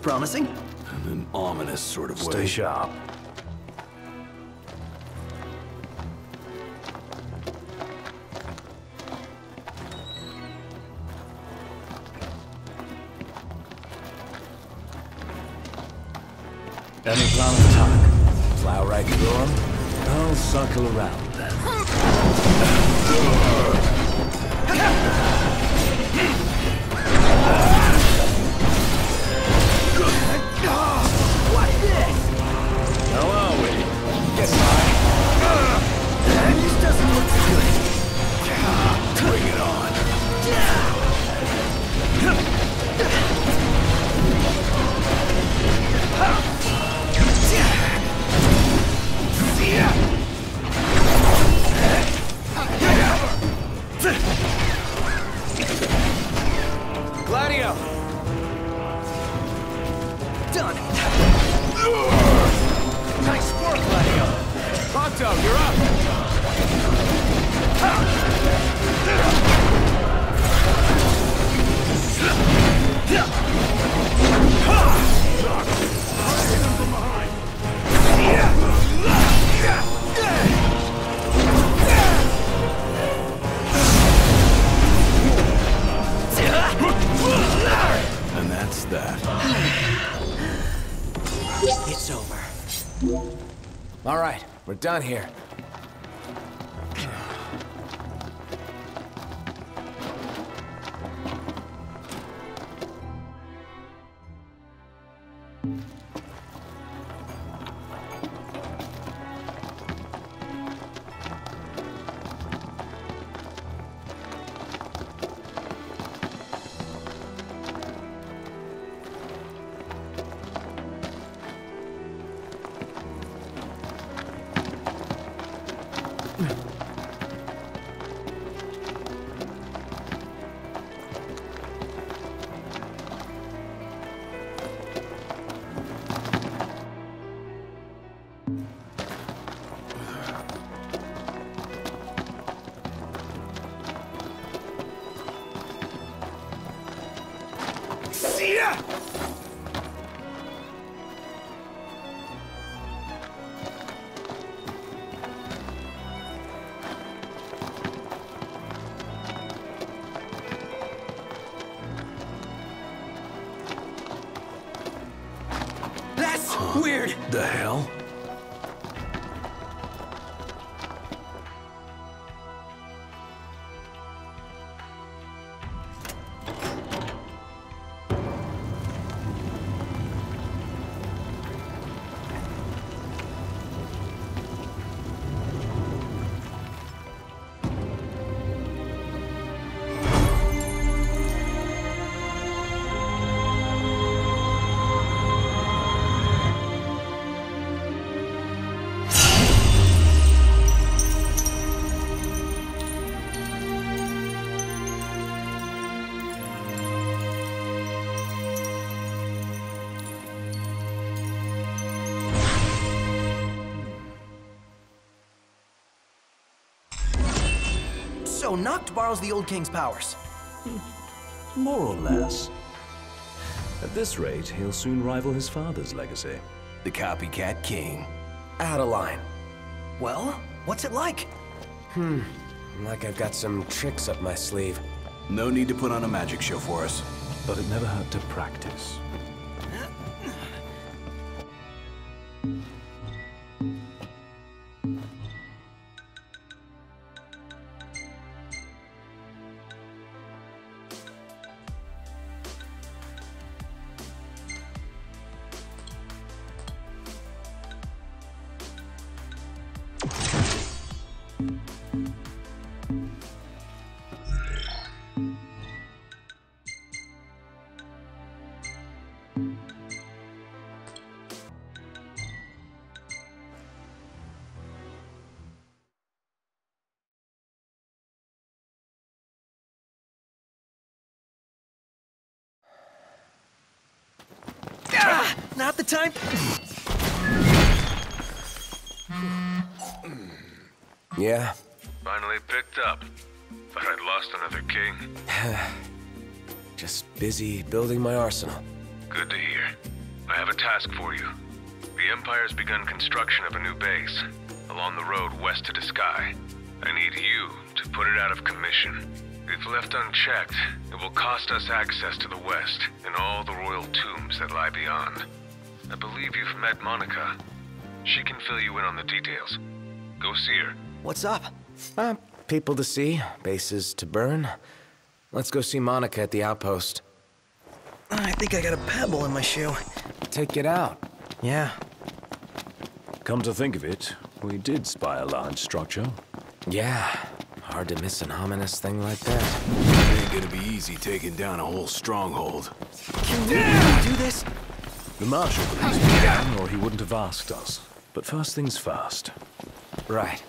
Promising. In an ominous sort of way. Stay sharp. Done. Nice work, Gladio! Prompto, you're up! And that's that. It's over. All right, we're done here. So borrows the old king's powers. More or less. At this rate, he'll soon rival his father's legacy. The copycat king. Out of line. Well, what's it like? Hmm, like I've got some tricks up my sleeve. No need to put on a magic show for us. But it never hurt to practice. Busy building my arsenal. Good to hear. I have a task for you. The Empire's begun construction of a new base along the road west to the Sky. I need you to put it out of commission. If left unchecked, it will cost us access to the west and all the royal tombs that lie beyond. I believe you've met Monica. She can fill you in on the details. Go see her. What's up? Uh, people to see, bases to burn. Let's go see Monica at the outpost. I think I got a pebble in my shoe. Take it out. Yeah. Come to think of it, we did spy a large structure. Yeah. Hard to miss an ominous thing like that. It ain't gonna be easy taking down a whole stronghold. Can we really do this? The Marshal believes we can, or he wouldn't have asked us. But first things first. Right.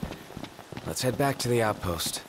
Let's head back to the outpost.